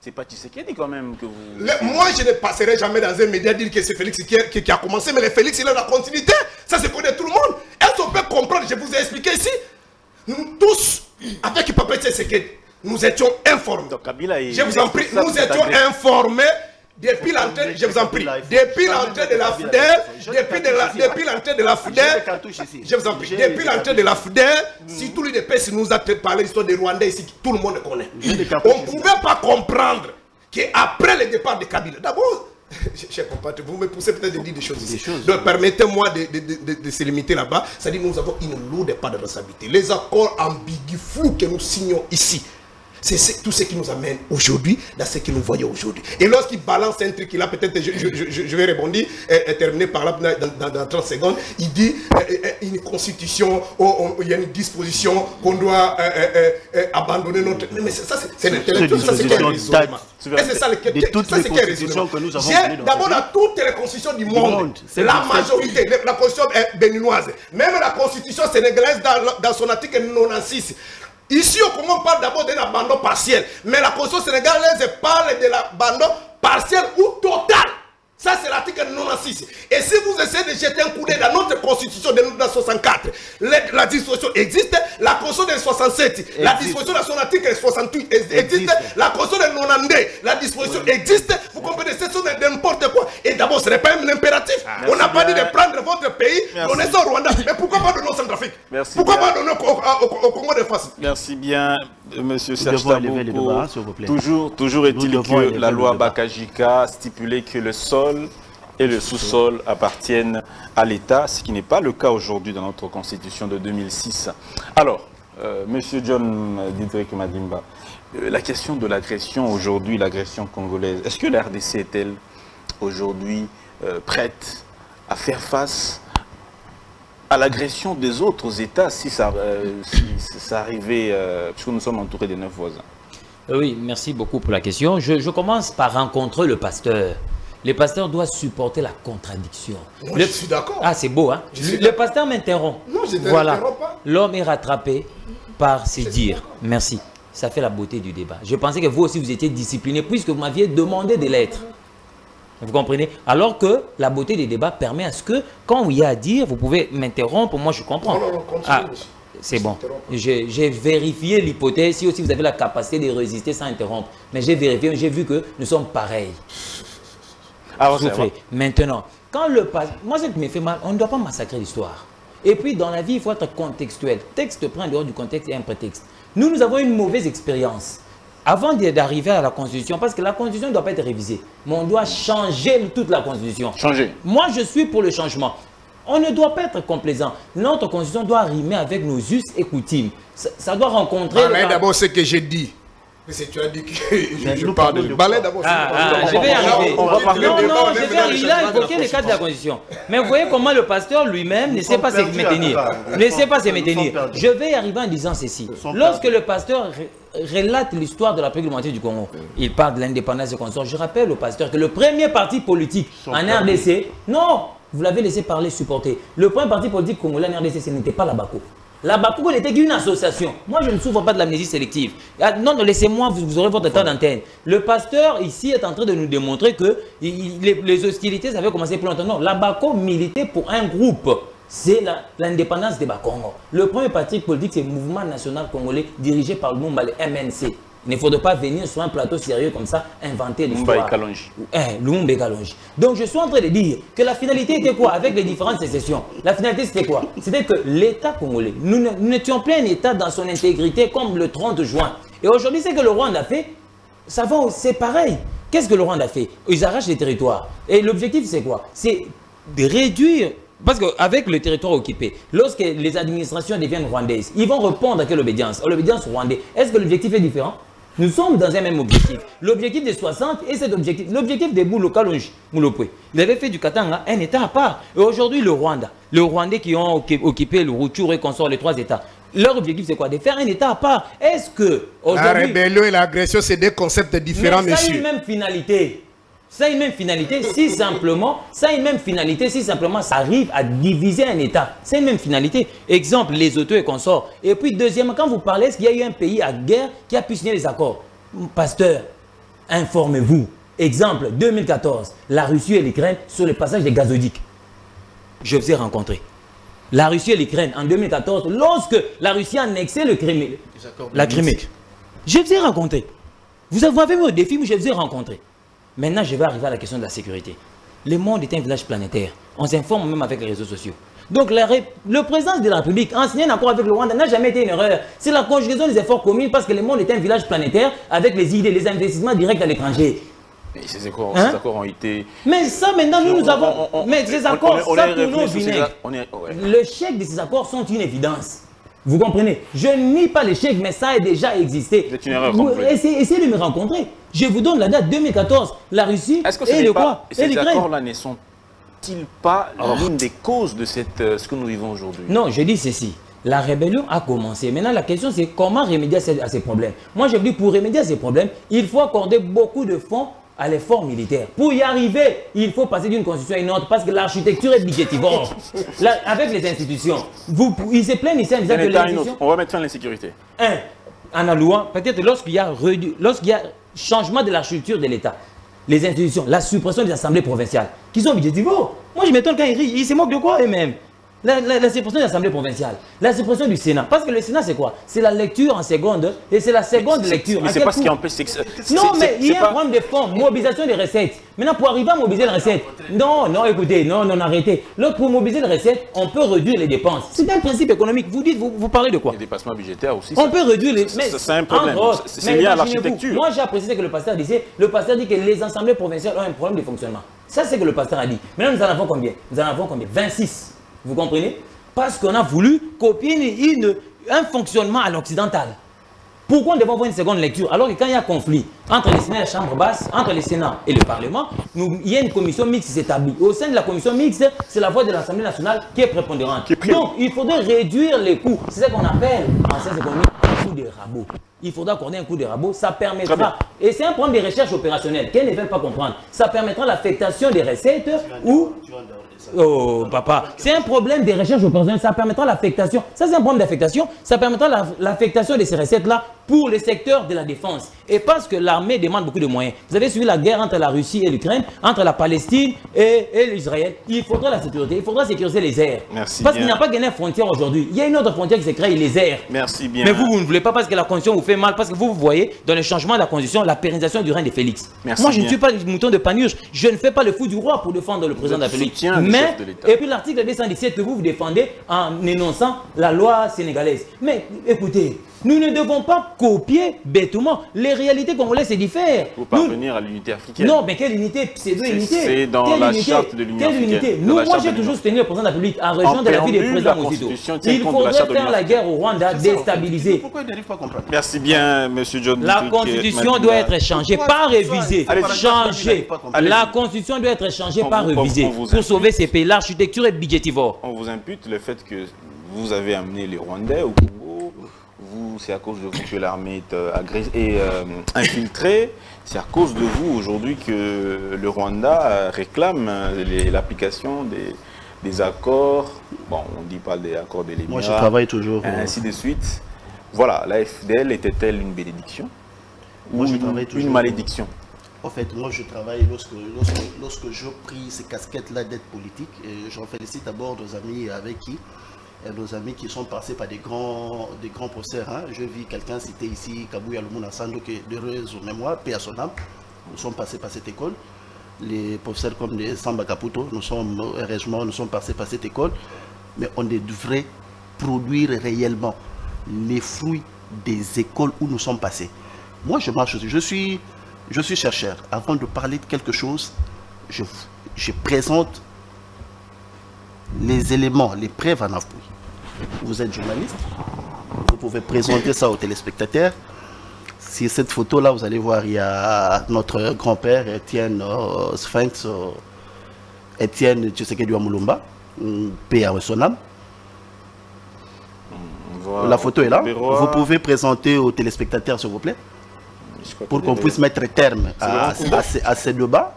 C'est pas Tshisekedi quand même que vous... Le- moi, je ne passerai jamais dans un média dire que c'est Félix qui a, qui- qui a commencé, mais le Félix, il est la continuité. Ça se connaît tout le monde. Est-ce qu'on peut comprendre? Je vous ai expliqué ici. Nous tous, avec Papa Tshisekedi, nous étions informés. Donc Kabila est... Je vous en prie, nous étions informés depuis l'entrée, je vous en prie, depuis l'entrée de la FUDER, depuis, de la- depuis l'entrée de la FUDER, je vous en prie, depuis l'entrée de la FUDER, si tout l'UDP si nous a parlé l'histoire des Rwandais ici, tout le monde connaît. On ne pouvait pas comprendre qu'après le départ de Kabila, d'abord, Cher compatriote, vous me poussez peut-être de dire des choses ici. Donc permettez-moi de, de- de- de- de se limiter là-bas. C'est-à-dire nous avons une lourde part de responsabilité. Les accords ambigus flous que nous signons ici, c'est tout ce qui nous amène aujourd'hui dans ce que nous voyons aujourd'hui. Et lorsqu'il balance un truc, là, peut-être, je, je- je- je vais rebondir et, et terminer par là dans, dans- dans 30 secondes, il dit euh, euh, une constitution, oh, on- il y a une disposition qu'on doit euh, euh, euh, abandonner notre... Mais, ça, c'est- l'intellectuel, ça c'est quel raisonnement c'est ça le que nous avons D'abord, dans toutes les constitutions du monde, la majorité, la la constitution est béninoise, même la constitution sénégalaise dans, dans son article 96. Ici, au Congo, on parle d'abord d'un abandon partiel. Mais la constitution sénégalaise parle de l'abandon partiel ou total. Ça, c'est l'article 96. Et si vous essayez de jeter un coup d'œil dans notre constitution de 1964, le- la disposition existe, la constitution de 67, la disposition de son article 68 ex- existe, Existe. la constitution de 92, la disposition existe. Vous comprenez, c'est sur n'importe quoi. Et d'abord, ce n'est pas un impératif. On n'a pas dit de prendre votre pays, donner ça au Rwanda. Mais pourquoi pas donner au Centrafrique Merci Pourquoi bien. pas donner au, au- au- au Congo de face Merci bien, Monsieur Serge. Toujours, toujours est-il que la loi. Bakajika stipulait que le sol et le sous-sol appartiennent à l'État, ce qui n'est pas le cas aujourd'hui dans notre constitution de 2006. Alors, euh, Monsieur John Didrik Madimba, euh, la question de l'agression aujourd'hui, l'agression congolaise, est-ce que la RDC est-elle aujourd'hui euh, prête à faire face à l'agression des autres États si ça, euh, si ça arrivait, euh, puisque nous sommes entourés de neuf voisins. Euh, Oui, merci beaucoup pour la question. Je, je commence par rencontrer le pasteur. Le pasteur doit supporter la contradiction. Moi, Le- je suis d'accord. Ah, c'est beau, hein Le pasteur m'interrompt. Non, je ne Voilà. L'homme est rattrapé par ses dires. Merci. Ça fait la beauté du débat. Je pensais que vous aussi, vous étiez discipliné puisque vous m'aviez demandé de l'être. Vous comprenez? Alors que la beauté des débats permet à ce que, quand il y a à dire, vous pouvez m'interrompre, moi je comprends. Non, non, non, continue, Ah, c'est bon. J'ai vérifié l'hypothèse, si aussi vous avez la capacité de résister sans interrompre. Mais j'ai vérifié, j'ai vu que nous sommes pareils. Alors, Souffrez. Maintenant, quand le pas, moi ce qui me fait mal, on ne doit pas massacrer l'histoire. Et puis dans la vie, il faut être contextuel. Texte prend en dehors du contexte et un prétexte. Nous, nous avons une mauvaise expérience avant d'arriver à la Constitution, parce que la Constitution ne doit pas être révisée, mais on doit changer toute la Constitution. Changer. Moi, je suis pour le changement. On ne doit pas être complaisant. Notre Constitution doit rimer avec nos us et coutumes. Ça, ça doit rencontrer... Mais d'abord ce que j'ai dit. Mais tu as dit que je, je parle de balai d'abord. Ah, ah, je vais y arriver. on va parler non, de- non, je vais arriver. Il a évoqué le cadre de la Constitution. Mais vous voyez comment le pasteur lui-même ne sait pas se maintenir. cas. Ne sait pas se maintenir. Je vais y arriver en disant ceci. Lorsque le pasteur re- relate l'histoire de la démocratique du Congo, il parle de l'indépendance et consort. Je rappelle au pasteur que le premier parti politique en. RDC, non, vous l'avez laissé parler, supporter. Le premier parti politique congolais en RDC, ce n'était pas la BACO. La BACO n'était qu'une association? Moi, je ne souffre pas de l'amnésie sélective. Ah, Non, non, laissez-moi, vous, vous aurez votre temps d'antenne. Le pasteur ici est en train de nous démontrer que il- les, les hostilités avaient commencé plus longtemps. Non, la BACO militait pour un groupe. C'est la- l'indépendance des Bakongo. Le premier parti politique, c'est le Mouvement National Congolais dirigé par Lumumba, le MNC. Il ne faudrait pas venir sur un plateau sérieux comme ça, inventer Lumumba l'histoire. Kalonji. Eh, Lumumba et Kalonji. Donc je suis en train de dire que la finalité était quoi avec les différentes sécessions? La finalité c'était quoi? C'était que l'État congolais, nous n'étions plus un État dans son intégrité comme le 30 juin. Et aujourd'hui, c'est que le Rwanda a fait, ça va, c'est pareil. Qu'est-ce que le Rwanda a fait? Ils arrachent les territoires. Et l'objectif c'est quoi? C'est de réduire parce qu'avec le territoire occupé, lorsque les administrations deviennent rwandaises, ils vont répondre à quelle obédience? À l'obédience rwandaise. Est-ce que l'objectif est différent? Nous sommes dans un même objectif. L'objectif des 60 et cet objectif. L'objectif des Boulo Kalonji, Moulopwe. Il avait fait du Katanga un État à part. Et aujourd'hui, le Rwanda, les Rwandais qui ont occu- occupé le Rutshuru et consort, les trois États, leur objectif c'est quoi? De faire un État à part. Est-ce que La aujourd'hui. rébellion et l'agression, c'est deux concepts différents, Mais ça a une monsieur. même finalité. Ça a une même finalité si simplement, ça a une même finalité si simplement ça arrive à diviser un État. C'est une même finalité. Exemple, les autos et consorts. Et puis deuxièmement, quand vous parlez, est-ce qu'il y a eu un pays à guerre qui a pu signer les accords? Pasteur, informez-vous. Exemple, 2014, la Russie et l'Ukraine sur le passage des gazoducs. Je vous ai rencontré. La Russie et l'Ukraine en 2014, lorsque la Russie a annexé le Crimée, la Crimée. Je vous ai rencontré. Vous avez- mis au défi, mais je vous ai rencontré. Maintenant, je vais arriver à la question de la sécurité. Le monde est un village planétaire. On s'informe même avec les réseaux sociaux. Donc, la le président de la République, en signant un accord avec le Rwanda, n'a jamais été une erreur. C'est la conjugaison des efforts communs parce que le monde est un village planétaire avec les idées, les investissements directs à l'étranger. Et ces accords, Hein? ces accords ont été. Mais ça, maintenant, nous, nous On- avons. on- on- mais ces accords, on ça, est- ouais. Le chèque de ces accords sont une évidence. Vous comprenez? Je ne nie pas l'échec, mais ça a déjà existé. C'est une erreur Vous- essayez, essayez de me rencontrer. Je vous donne la date 2014. La Russie Est-ce que ce et le pas, quoi? Et ces accords-là ne sont-ils pas l'une des causes de cette, euh, ce que nous vivons aujourd'hui? Non, je dis ceci. La rébellion a commencé. Maintenant, la question, c'est comment remédier à ces, à ces problèmes? Moi, je dis, pour remédier à ces problèmes, il faut accorder beaucoup de fonds à l'effort militaire. Pour y arriver, il faut passer d'une constitution à une autre parce que l'architecture est budgétivore. Là, avec les institutions, vous, ils se plaignent ici en disant que l'institution... On va mettre fin à l'insécurité. Un, en allouant, peut-être lorsqu'il y a redu- lorsqu'il y a changement de l'architecture de l'État, les institutions, la suppression des assemblées provinciales, qui sont budgétivores. Moi, je m'étonne quand ils rient, ils se moquent de quoi eux-mêmes? La, la- la suppression des assemblées provinciales, la suppression du Sénat. Parce que le Sénat, c'est quoi? C'est la lecture en seconde, et c'est la seconde lecture. Mais c'est pas ce qui empêche. non, mais il y a un problème de fonds, mobilisation des recettes. Maintenant, pour arriver à mobiliser les recettes, non, non, écoutez, non, non, arrêtez. Là, pour mobiliser les recettes, on peut réduire les dépenses. C'est un principe économique. Vous dites, vous, vous parlez de quoi? Les dépassements budgétaires aussi. on ça- peut réduire les. C'est un problème. C'est lié à l'architecture. Moi, j'ai apprécié ce que le pasteur disait. Le pasteur dit que les assemblées provinciales ont un problème de fonctionnement. Ça, c'est ce que le pasteur a dit. Maintenant, nous en avons combien? Nous en avons combien? 26. Vous comprenez? Parce qu'on a voulu copier une- une- un fonctionnement à l'occidental. Pourquoi nous devons avoir une seconde lecture? Alors que quand il y a conflit entre les Sénats et la Chambre basse, entre le Sénat et le Parlement, nous- il y a une commission mixte qui s'établit. Au sein de la commission mixte, c'est la voix de l'Assemblée nationale qui est prépondérante. Qui est prime. Donc, il faudrait réduire les coûts. C'est ce qu'on appelle en sciences économiques un coup de rabot. Il faudra accorder un coup de rabot. Ça permettra, et c'est un problème de recherche opérationnelle qu'elles ne veulent pas comprendre. Ça permettra l'affectation des recettes ou Oh, papa, c'est un problème des recherches opérationnelles. Ça permettra l'affectation. Ça, c'est un problème d'affectation. Ça permettra la- l'affectation de ces recettes-là pour le secteur de la défense. Et parce que l'armée demande beaucoup de moyens. Vous avez suivi la guerre entre la Russie et l'Ukraine, entre la Palestine et, et l'Israël. Il faudra la sécurité. Il faudra sécuriser les airs. Merci Parce qu'il n'y a pas gagné frontière aujourd'hui. Il y a une autre frontière qui s'est créée, les airs. Merci bien. Mais vous, vous ne voulez pas parce que la constitution vous fait fait mal parce que vous, vous voyez, dans le changement de la constitution, la pérennisation du règne de Félix. Merci Moi, je ne suis pas le mouton de Panurge. Je ne fais pas le fou du roi pour défendre le président de la République. Mais, et puis l'article 217 que vous, vous défendez en énonçant la loi sénégalaise. Mais écoutez, nous ne devons pas copier bêtement. Les réalités congolaises, c'est différent. Pour Nous- parvenir à l'unité africaine. non, mais quelle unité C'est- c'est dans Quelle la unité charte de l'Union Quelle africaine, unité Nous, moi, j'ai toujours soutenu le président de la République en rejoignant de la vie du préambule, président la Mozito. Constitution tient Il la faudrait faire la guerre au Rwanda, déstabiliser. Pourquoi il n'arrive pas à comprendre? Merci bien, Monsieur John. La constitution doit être changée, pas révisée. Changée. La constitution doit être changée, pas révisée. Pour sauver ces pays, l'architecture est budgétivore. On vous impute le fait que vous avez amené les Rwandais au Congo. C'est à cause de vous que l'armée est, euh, est, euh, infiltrée. C'est à cause de vous aujourd'hui que le Rwanda euh, réclame euh, l'application des, des accords. Bon, on ne dit pas des accords des Moi, je travaille toujours. euh, ainsi de suite. Voilà, la FDL était-elle une bénédiction Moi, ou je une, travaille une toujours- malédiction? En fait, moi, je travaille lorsque, lorsque, lorsque je pris ces casquettes-là d'être politique. Et j'en félicite d'abord nos amis avec qui euh, nos amis qui sont passés par des grands, des grands hein. Je vis quelqu'un cité ici, Kabouya Lumuna Sando, qui est d'heureuse mémoire, paix à son âme. Nous sommes passés par cette école. Les professeurs comme les Samba Caputo, nous sommes, heureusement, nous sommes passés par cette école. Mais on devrait produire réellement les fruits des écoles où nous sommes passés. Moi, je marche. Je suis, je suis chercheur. Avant de parler de quelque chose, je, je présente les éléments, les preuves en appui. Vous êtes journaliste, vous pouvez présenter ça aux téléspectateurs. Si cette photo-là, vous allez voir, il y a notre grand-père, Étienne euh, Sphinx, euh, Étienne Tshisekedi Mulumba, paix à son âme. On voit La photo est là. Vous pouvez présenter aux téléspectateurs, s'il vous plaît, pour qu'on puisse mettre terme à, à ces débats.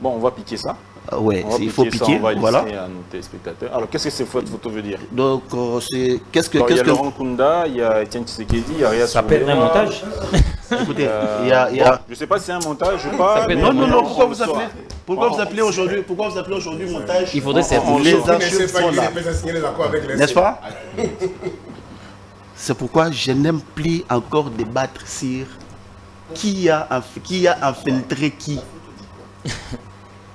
Bon, on va piquer ça. Ouais, On va il faut piquer ça, piquer, on va voilà. laisser à nos téléspectateurs. Alors, qu'est-ce que cette photo veut dire? Donc, euh, c'est qu'est-ce que, Alors, Il y a que, Laurent Kunda, il y a Etienne Tshisekedi, il y a Ria Ça peut être un montage. écoutez, Euh, il y a, il y a- bon, je ne sais pas si c'est un montage ou pas. Ça peut être mais non, non, on- non, on pourquoi vous appelez, pourquoi vous appelez aujourd'hui, pourquoi vous appelez aujourd'hui montage Il faudrait on- Les archives sont là, n'est-ce pas C'est pourquoi je n'aime plus encore débattre sur qui a, qui a infiltré qui.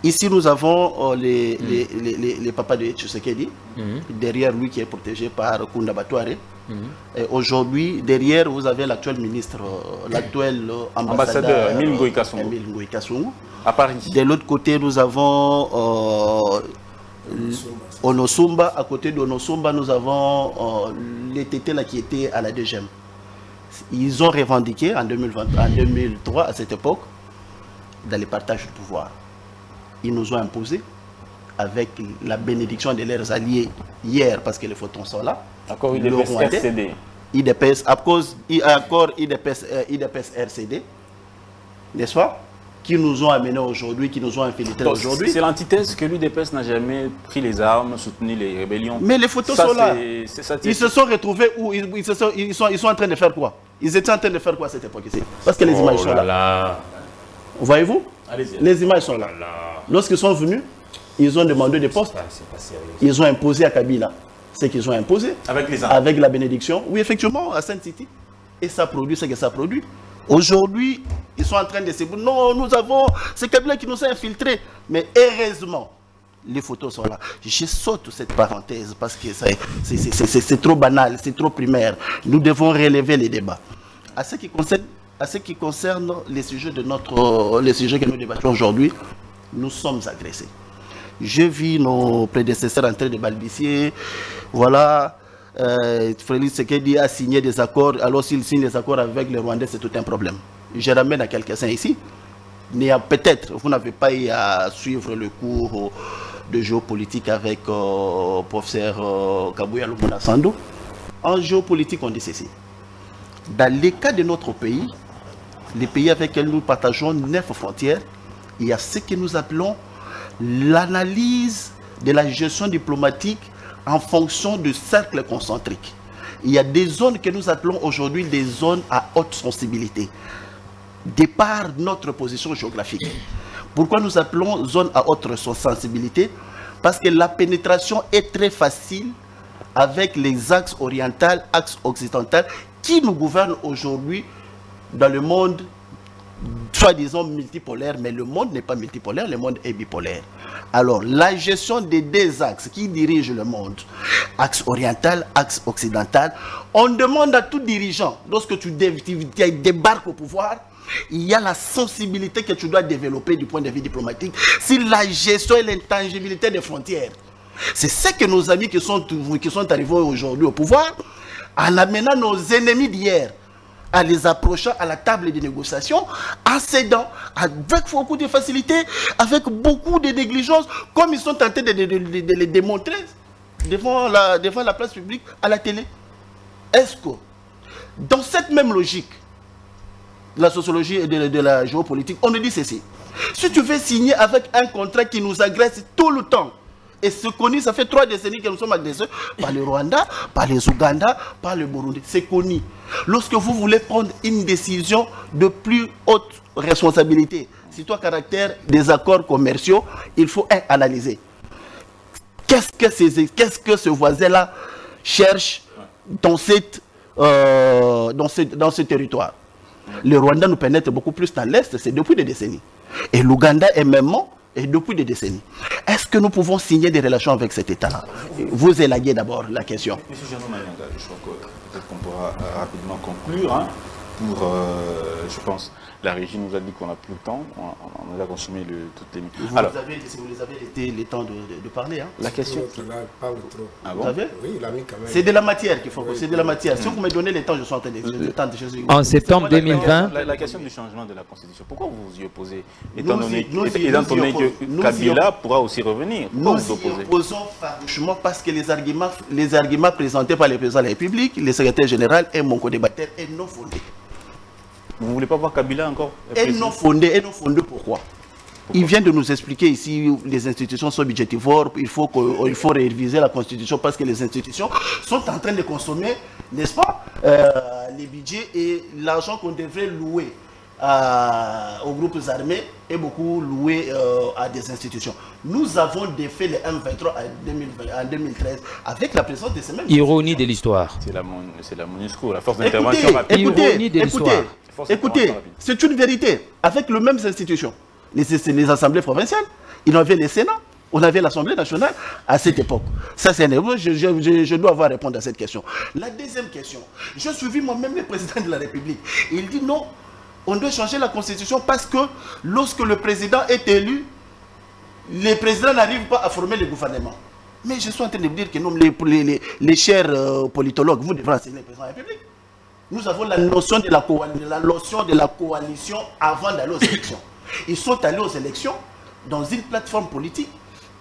Ici, nous avons euh, les, les, les, les- les papas de Tshisekedi, Mhm. derrière lui qui est protégé par Kunda Batouare. Mhm. Et aujourd'hui, derrière, vous avez l'actuel ministre, euh, l'actuel euh, ambassadeur, Ambassadeur, Emile. Emile. À Paris. De l'autre côté, nous avons euh, Onosumba. À côté d'Onosumba, nous avons euh, les tétés là, qui étaient à la deuxième. Ils ont revendiqué en, 2020, en 2003, à cette époque, dans le partage du pouvoir. Ils nous ont imposé, avec la bénédiction de leurs alliés hier, parce que les photons sont là, Encore une Le DPS Rwandais. RCD. IDPS, à cause, I- encore IDPS, euh, IDPS RCD, n'est-ce pas Qui nous ont amenés aujourd'hui, qui nous ont infiltrés aujourd'hui. C'est l'antithèse que l'UDPS n'a jamais pris les armes, soutenu les rébellions. Mais les photos Ça, sont là. ça, Ils se sont retrouvés où ils, ils se sont, ils, sont, ils sont en train de faire quoi? Ils étaient en train de faire quoi à cette époque ici Parce que les images Oh sont là là. Voyez-vous. Les images sont là. Lorsqu'ils sont venus, ils ont demandé des postes. Pas. Ils ont imposé à Kabila ce qu'ils ont imposé. Avec les armes. avec la bénédiction. Oui, effectivement, à Sainte-City. Et ça produit ce que ça produit. Aujourd'hui, ils sont en train de se dire, non, nous avons, c'est Kabila qui nous a infiltrés. Mais heureusement, les photos sont là. Je saute cette parenthèse parce que c'est trop banal, c'est trop primaire. Nous devons relever les débats. À ce qui concerne, à ce qui concerne les sujets de notre, les sujets que nous débattons aujourd'hui, nous sommes agressés. Je vis nos prédécesseurs en train de balbutier. Voilà, euh, Félix Sekedi a signé des accords. Alors s'il signe des accords avec les Rwandais, c'est tout un problème. Je ramène à quelques-uns ici. Peut-être, vous n'avez pas eu à suivre le cours euh, de géopolitique avec euh, professeur euh, Kabouya Sando. En géopolitique, on dit ceci. Dans les cas de notre pays, les pays avec lesquels nous partageons neuf frontières, il y a ce que nous appelons l'analyse de la gestion diplomatique en fonction de cercles concentriques. Il y a des zones que nous appelons aujourd'hui des zones à haute sensibilité, de par notre position géographique. Pourquoi nous appelons zone à haute sensibilité? Parce que la pénétration est très facile avec les axes oriental, axes occidental qui nous gouvernent aujourd'hui dans le monde soi-disant multipolaire, mais le monde n'est pas multipolaire, le monde est bipolaire. Alors, la gestion des deux axes qui dirigent le monde, axe oriental, axe occidental, on demande à tout dirigeant, lorsque tu, débarques au pouvoir, il y a la sensibilité que tu dois développer du point de vue diplomatique, c'est la gestion et l'intangibilité des frontières. C'est ce que nos amis qui sont, qui sont arrivés aujourd'hui au pouvoir, en amenant nos ennemis d'hier, en les approchant à la table de négociation, en cédant, avec beaucoup de facilité, avec beaucoup de négligence, comme ils sont tentés de, les démontrer devant la, devant la place publique à la télé. Est-ce que, dans cette même logique, la sociologie et de, la géopolitique, on nous dit ceci. Si tu veux signer avec un contrat qui nous agresse tout le temps, et ce connu, ça fait trois décennies que nous sommes agressés par le Rwanda, par les Ouganda, par le Burundi. C'est connu. Lorsque vous voulez prendre une décision de plus haute responsabilité, si caractère des accords commerciaux, il faut analyser. Qu'est-ce que, qu'est-ce que ce voisin-là cherche dans, cette, euh, dans, ce, dans ce territoire? Le Rwanda nous pénètre beaucoup plus dans l'Est, c'est depuis des décennies. Et l'Ouganda est même et depuis des décennies. Est-ce que nous pouvons signer des relations avec cet État-là? Vous élaguez d'abord la question. Monsieur je crois que peut-être qu'on pourra euh, rapidement conclure hein, pour, euh, je pense, la régie nous a dit qu'on n'a plus le temps. On, a consumé le, toutes les minutes. Vous, Alors, avez, si vous les avez été le temps de, parler. Hein. La question. parle trop. Ah bon vous avez Oui, il a mis quand même. C'est de la matière qu'il faut. c'est de la matière. Si vous me donnez le temps, je suis en train de. En septembre 2020. La, question du changement de la Constitution. Pourquoi vous vous y opposez Étant donné, que Kabila pourra aussi revenir. Nous vous y opposons farouchement parce que les arguments, les arguments présentés par le président de la République, le secrétaire général et mon co-débatteur est non fondés. Vous ne voulez pas voir Kabila encore Et non fondé, et non fondé pourquoi? Il vient de nous expliquer ici les institutions sont budgétivores, il faut, il faut réviser la constitution parce que les institutions sont en train de consommer, n'est-ce pas, euh, les budgets et l'argent qu'on devrait louer aux groupes armés est beaucoup loué euh, à des institutions. Nous avons défait le M23 en, 2013 avec la présence de ces mêmes... Ironie de l'histoire. C'est la, la MONUSCO, la force d'intervention rapide. Écoutez, écoutez, Écoutez, c'est une vérité. Avec les mêmes institutions, les, les assemblées provinciales, il avait le Sénat, on avait l'Assemblée nationale à cette époque. Ça, c'est je, je, je, dois avoir à répondre à cette question. La deuxième question, je suivi moi-même le président de la République. Il dit non, on doit changer la constitution parce que lorsque le président est élu, les présidents n'arrivent pas à former le gouvernement. Mais je suis en train de vous dire que non, les, chers euh, politologues, vous devrez enseigner le président de la République. Nous avons la notion de la, la, notion de la coalition avant d'aller aux élections. Ils sont allés aux élections dans une plateforme politique,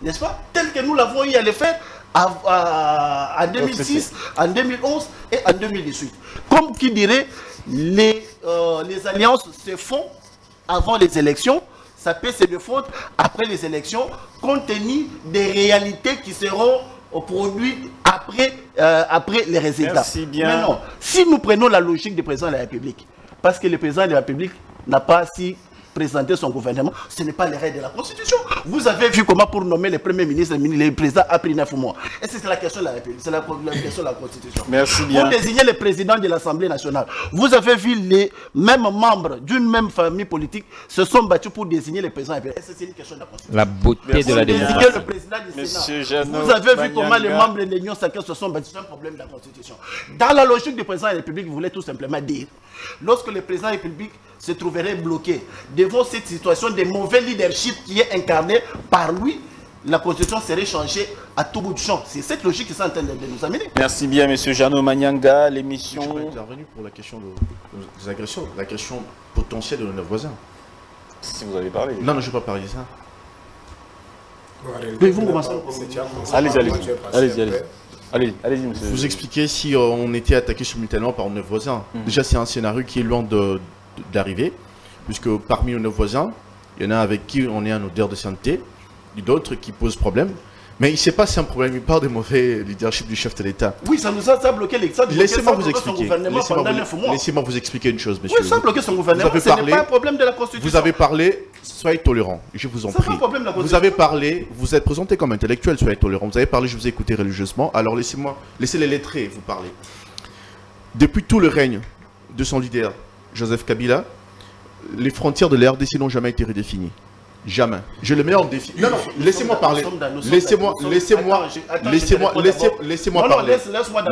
n'est-ce pas Telle que nous l'avons eu à le faire en 2006, en 2011 et en 2018. Comme qui dirait, les, euh, les alliances se font avant les élections, ça peut se défendre après les élections, compte tenu des réalités qui seront produit après, euh, après les résultats. Merci bien. Mais non, si nous prenons la logique du président de la République, parce que le président de la République n'a pas si présenter son gouvernement, ce n'est pas les règles de la Constitution. Vous avez vu comment pour nommer les premiers ministres, le président a pris 9 mois. Et c'est la question de la République, c'est la, question de la Constitution. Merci bien. Pour désigner le président de l'Assemblée nationale, vous avez vu les mêmes membres d'une même famille politique se sont battus pour désigner le président de la République. C'est une question de la Constitution. La beauté de la démocratie. le président du Sénat. Vous avez vu comment les membres de l'Union sacrée se sont battus. C'est un problème de la Constitution. Dans la logique du président de la République, vous voulez tout simplement dire, lorsque le président de la République se trouverait bloqué devant cette situation de mauvais leadership qui est incarné par lui, la constitution serait changée à tout bout de champ. C'est cette logique qui est en train de nous amener. Merci bien, Monsieur Jano Manyanga. L'émission. Je suis intervenu pour la question des agressions, la question potentielle de nos voisins. Si vous avez parlé. Non, non, je ne vais pas parler de ça. Mais vous commencez. Allez-y, allez-y. Allez-y, allez-y. Allez, allez-y, monsieur. Vous expliquez si euh, on était attaqué simultanément par nos voisins. Hmm. Déjà, c'est un scénario qui est loin d'arriver puisque parmi nos voisins, il y en a avec qui on est en odeur de santé, d'autres qui posent problème. Mais il ne sait pas si c'est un problème, il parle des mauvais leadership du chef de l'État. Oui, ça nous a ça bloqué l'État. Laissez-moi vous expliquer. Laissez-moi vous, expliquer une chose, monsieur. Oui, ça a bloqué son gouvernement. Vous avez parlé, pas un problème de la Constitution. Vous avez parlé, soyez tolérant, je vous en prie. Pas un problème de la Constitution. Vous avez parlé, vous êtes présenté comme intellectuel, soyez tolérant. Vous avez parlé, je vous ai écouté religieusement. Alors laissez-moi, laissez les lettrés vous parler. Depuis tout le règne de son leader, Joseph Kabila, les frontières de la RDC n'ont jamais été redéfinies. Jamais. Je le mets en défi. Non, non, laissez-moi parler. Laissez-moi, laissez-moi, laissez-moi, laissez-moi parler.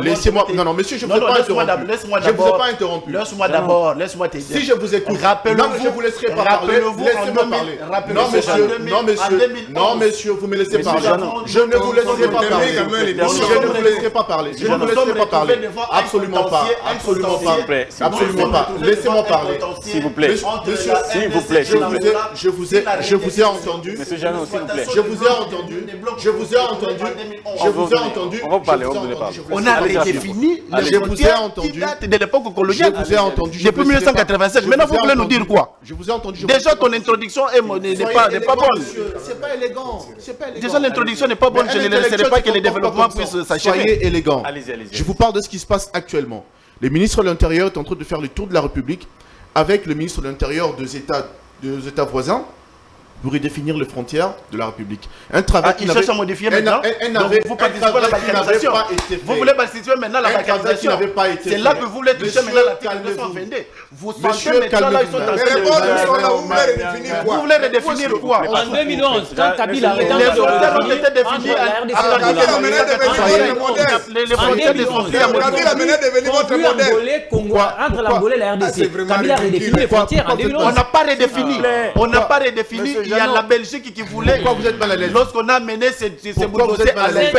Laissez-moi. Non, non, monsieur, je ne vous ai pas interrompu. Je ne vous ai pas interrompu. Laisse-moi d'abord, laisse-moi. Si je vous écoute, rappelez-vous, je vous laisserai pas parler. Laissez-moi parler. Non, monsieur, non, monsieur, non, monsieur, vous me laissez parler. Je ne vous laisserai pas parler. Je ne vous laisserai pas parler. Je ne vous laisserai pas parler. Absolument pas. Absolument pas. Absolument pas. Laissez-moi parler. S'il vous plaît. Monsieur, s'il vous plaît. Je vous ai, vous ai entendu. Je vous ai entendu. Je vous ai entendu. Je vous ai entendu. On va parler, on ne On a défini les frontières qui datent de l'époque coloniale. Je vous ai entendu. Depuis 1987. Maintenant, vous voulez nous dire quoi Je vous ai entendu. Déjà, ton introduction n'est pas bonne. C'est pas élégant. Déjà, l'introduction n'est pas bonne. Je ne laisserai pas que le développement puisse s'achever. Soyez élégant. Je vous parle de ce qui se passe actuellement. Le ministre de l'Intérieur est en train de faire le tour de la République avec le ministre de l'Intérieur des États, des États voisins pour redéfinir les frontières de la République. Un travail ah, qui cherche à modifier maintenant. Un, un, un donc vous participez à la balkanisation. Vous voulez participer maintenant la balkanisation. C'est là que vous voulez toucher maintenant la technologie Vous sentez maintenant là, ils sont en train de Vous voulez redéfinir quoi? En 2011, quand Kabila a Les frontières ont été définies les frontières des frontières. Kabila a venait devenir votre modèle. Entre l'Angola et la RDC, Kabila a redéfini les frontières en 2011. On n'a pas redéfini. On n'a pas redéfini il y a la Belgique qui voulait. Pourquoi vous êtes mal à l'aise? Lorsqu'on a mené ce, dossier à l'OPEP.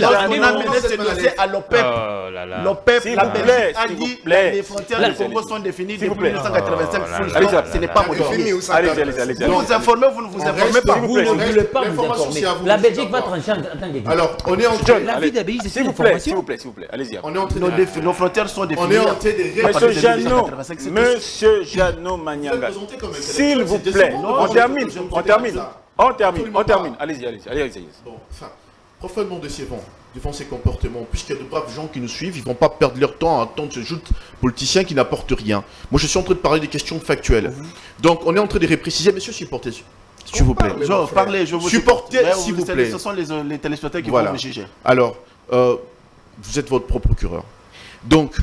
Lorsqu'on a mené ce dossier à l'OPEP, l'OPEP, oh la Belgique a dit les frontières du Congo sont définies depuis 1985. Ce n'est pas modifié. Vous vous informez, vous ne vous informez pas? Vous ne voulez pas vous informer. La Belgique va trancher en tant. Alors, on est en train. La vie d'Abélie, c'est S'il vous plaît, s'il vous plaît, s'il vous plaît. Allez-y. Nos frontières sont définies. On est en train de Monsieur Jeannot, Monsieur Jeannot Maniaga, s'il vous plaît on, termine, on termine, on termine, on termine. Allez-y, allez-y, allez-y. Bon, enfin, profondément décevant devant ces comportements, puisqu'il y a de braves gens qui nous suivent, ils ne vont pas perdre leur temps à attendre ce joute politicien qui n'apporte rien. Moi, je suis en train de parler des questions factuelles. Donc, on est en train de répréciser, messieurs, supportez s'il vous plaît. Parlez, je vous supportez, s'il vous plaît. Ce sont les, euh, les téléspectateurs qui voilà. vont me juger. Alors, euh, vous êtes votre propre procureur. Donc,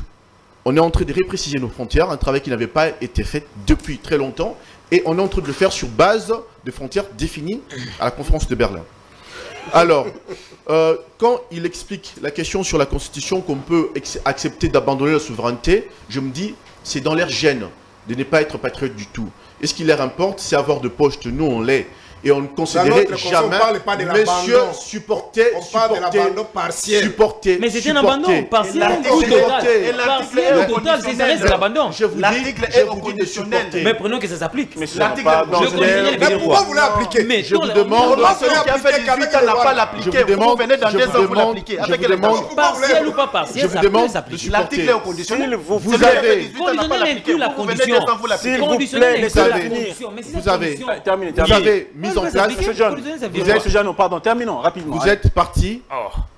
on est en train de répréciser nos frontières, un travail qui n'avait pas été fait depuis très longtemps. Et on est en train de le faire sur base de frontières définies à la conférence de Berlin. Alors, euh, quand il explique la question sur la Constitution qu'on peut accepter d'abandonner la souveraineté, je me dis, c'est dans leur gêne de ne pas être patriote du tout. Et ce qui leur importe, c'est avoir de poste. Nous, on l'est et on ne considérait jamais pas de monsieur supporter, on Mais c'était un abandon partiel. Ou total. Partiel total, Mais prenons que ça s'applique. Mais pourquoi vous l'appliquez Mais je vous demande, celui qui a n'a pas l'appliqué. Vous venez dans deux ans, vous l'appliquez. Partiel ou pas partiel, je vous demande L'article est conditionnel. Vous avez condition. Vous plaît, vous avez mis vous êtes, parti.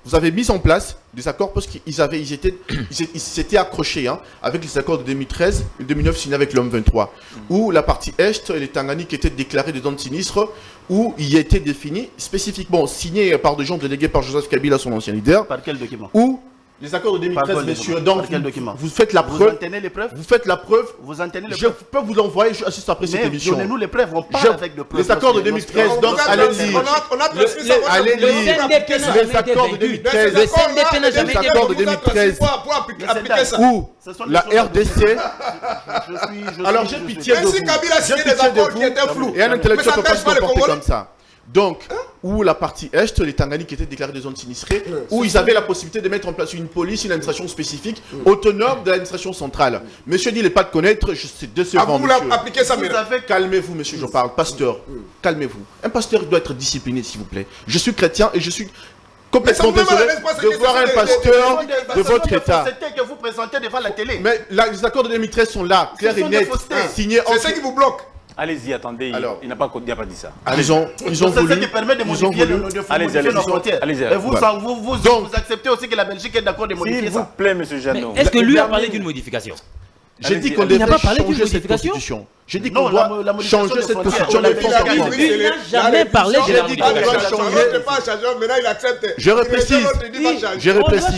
Vous avez mis en place des accords parce qu'ils avaient, ils étaient, ils s'étaient accrochés hein, avec les accords de 2013 et 2009 signés avec l'homme 23, où la partie est et les Tanganyika étaient déclarés des zones sinistres, où il était défini spécifiquement signé par des gens délégués par Joseph Kabila, son ancien leader. Par quel document? Les accords de 2013, messieurs, donc vous, vous, faites la preuve. Vous en les preuves? Vous faites la preuve. Vous en tenez les je preuves? peux vous l'envoyer juste après cette émission. Donnez-nous les preuves, on parle je, avec de preuves. Les accords de 2013, donc allez lire. Allez lire. Les accords de 2013. Les accords de 2013. Où? La RDC. Alors j'ai pitié de vous. J'ai pitié de vous. Et un intellectuel ne peut pas se comporter comme ça. Donc, où la partie Est, les Tanganyika étaient déclarés des zones sinistrées, où ils avaient la possibilité de mettre en place une police, une administration spécifique, autonome de l'administration centrale. Monsieur dit n'est pas de connaître, je suis décevant, vous monsieur. Appliqué ça, Calmez-vous, monsieur, je parle. Pasteur, calmez-vous. Un pasteur doit être discipliné, s'il vous plaît. Je suis chrétien et je suis complètement désolé de voir un pasteur de votre état. que vous présentez devant la télé. Mais les accords de 2013 sont là, clairs et nets, signés. C'est ça qui vous bloque. Allez-y, attendez, Alors, il n'a pas, pas, dit ça. Ah, ils ont, ils ont voulu... C'est ce qui permet de modifier, voulu, de, de allez, modifier allez, nos frontières. Et vous, voilà. vous, vous, Donc, vous, acceptez aussi que la Belgique est d'accord de modifier ça S'il vous plaît, M. Jeannot. Est-ce que lui a parlé d'une modification? J'ai dit qu'on devrait changer cette constitution. Dit Non, qu'on la- doit la changer cette constitution. On l'a il n'a La jamais parlé de j'ai la maintenant il accepte. Je reprécise. Je On doit reprécise. la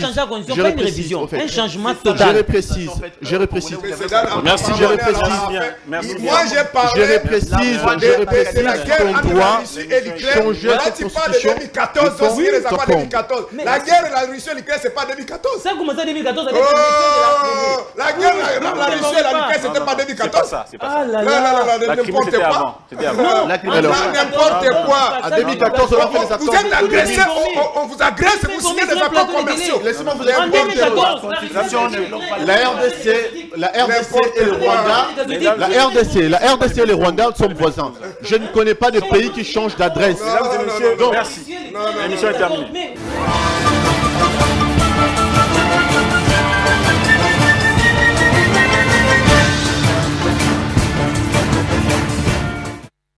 Je pas une reprécise, révision, un changement Je total. reprécise. Je reprécise. Merci, je la reprécise. Merci Il- bien. Moi j'ai parlé. Je reprécise, je reprécise la qu'on entre doit la et changer Là, cette tu parles de constitution. 2014, Il faut- donc, les accords de comprendre. 2014. La guerre de la Russie et l'Ukraine, c'est pas 2014. Ça a commencé en 2014 avec la la guerre de la, la Russie et l'Ukraine, c'était pas C'est pas 2014. Là Non, non, non, là. Crimée, n'importe quoi. n'importe quoi. En 2014, on a fait Vous accords. êtes de- agressé, Vous on, vous agresse, vous signez des accords commerciaux. Laissez-moi vous dire. 2014, La RDC, la RDC et le. Rwanda, la RDC, la RDC et le Rwanda sont voisins. Je ne connais pas de pays qui changent d'adresse. Mesdames et messieurs, merci. L'émission est terminée.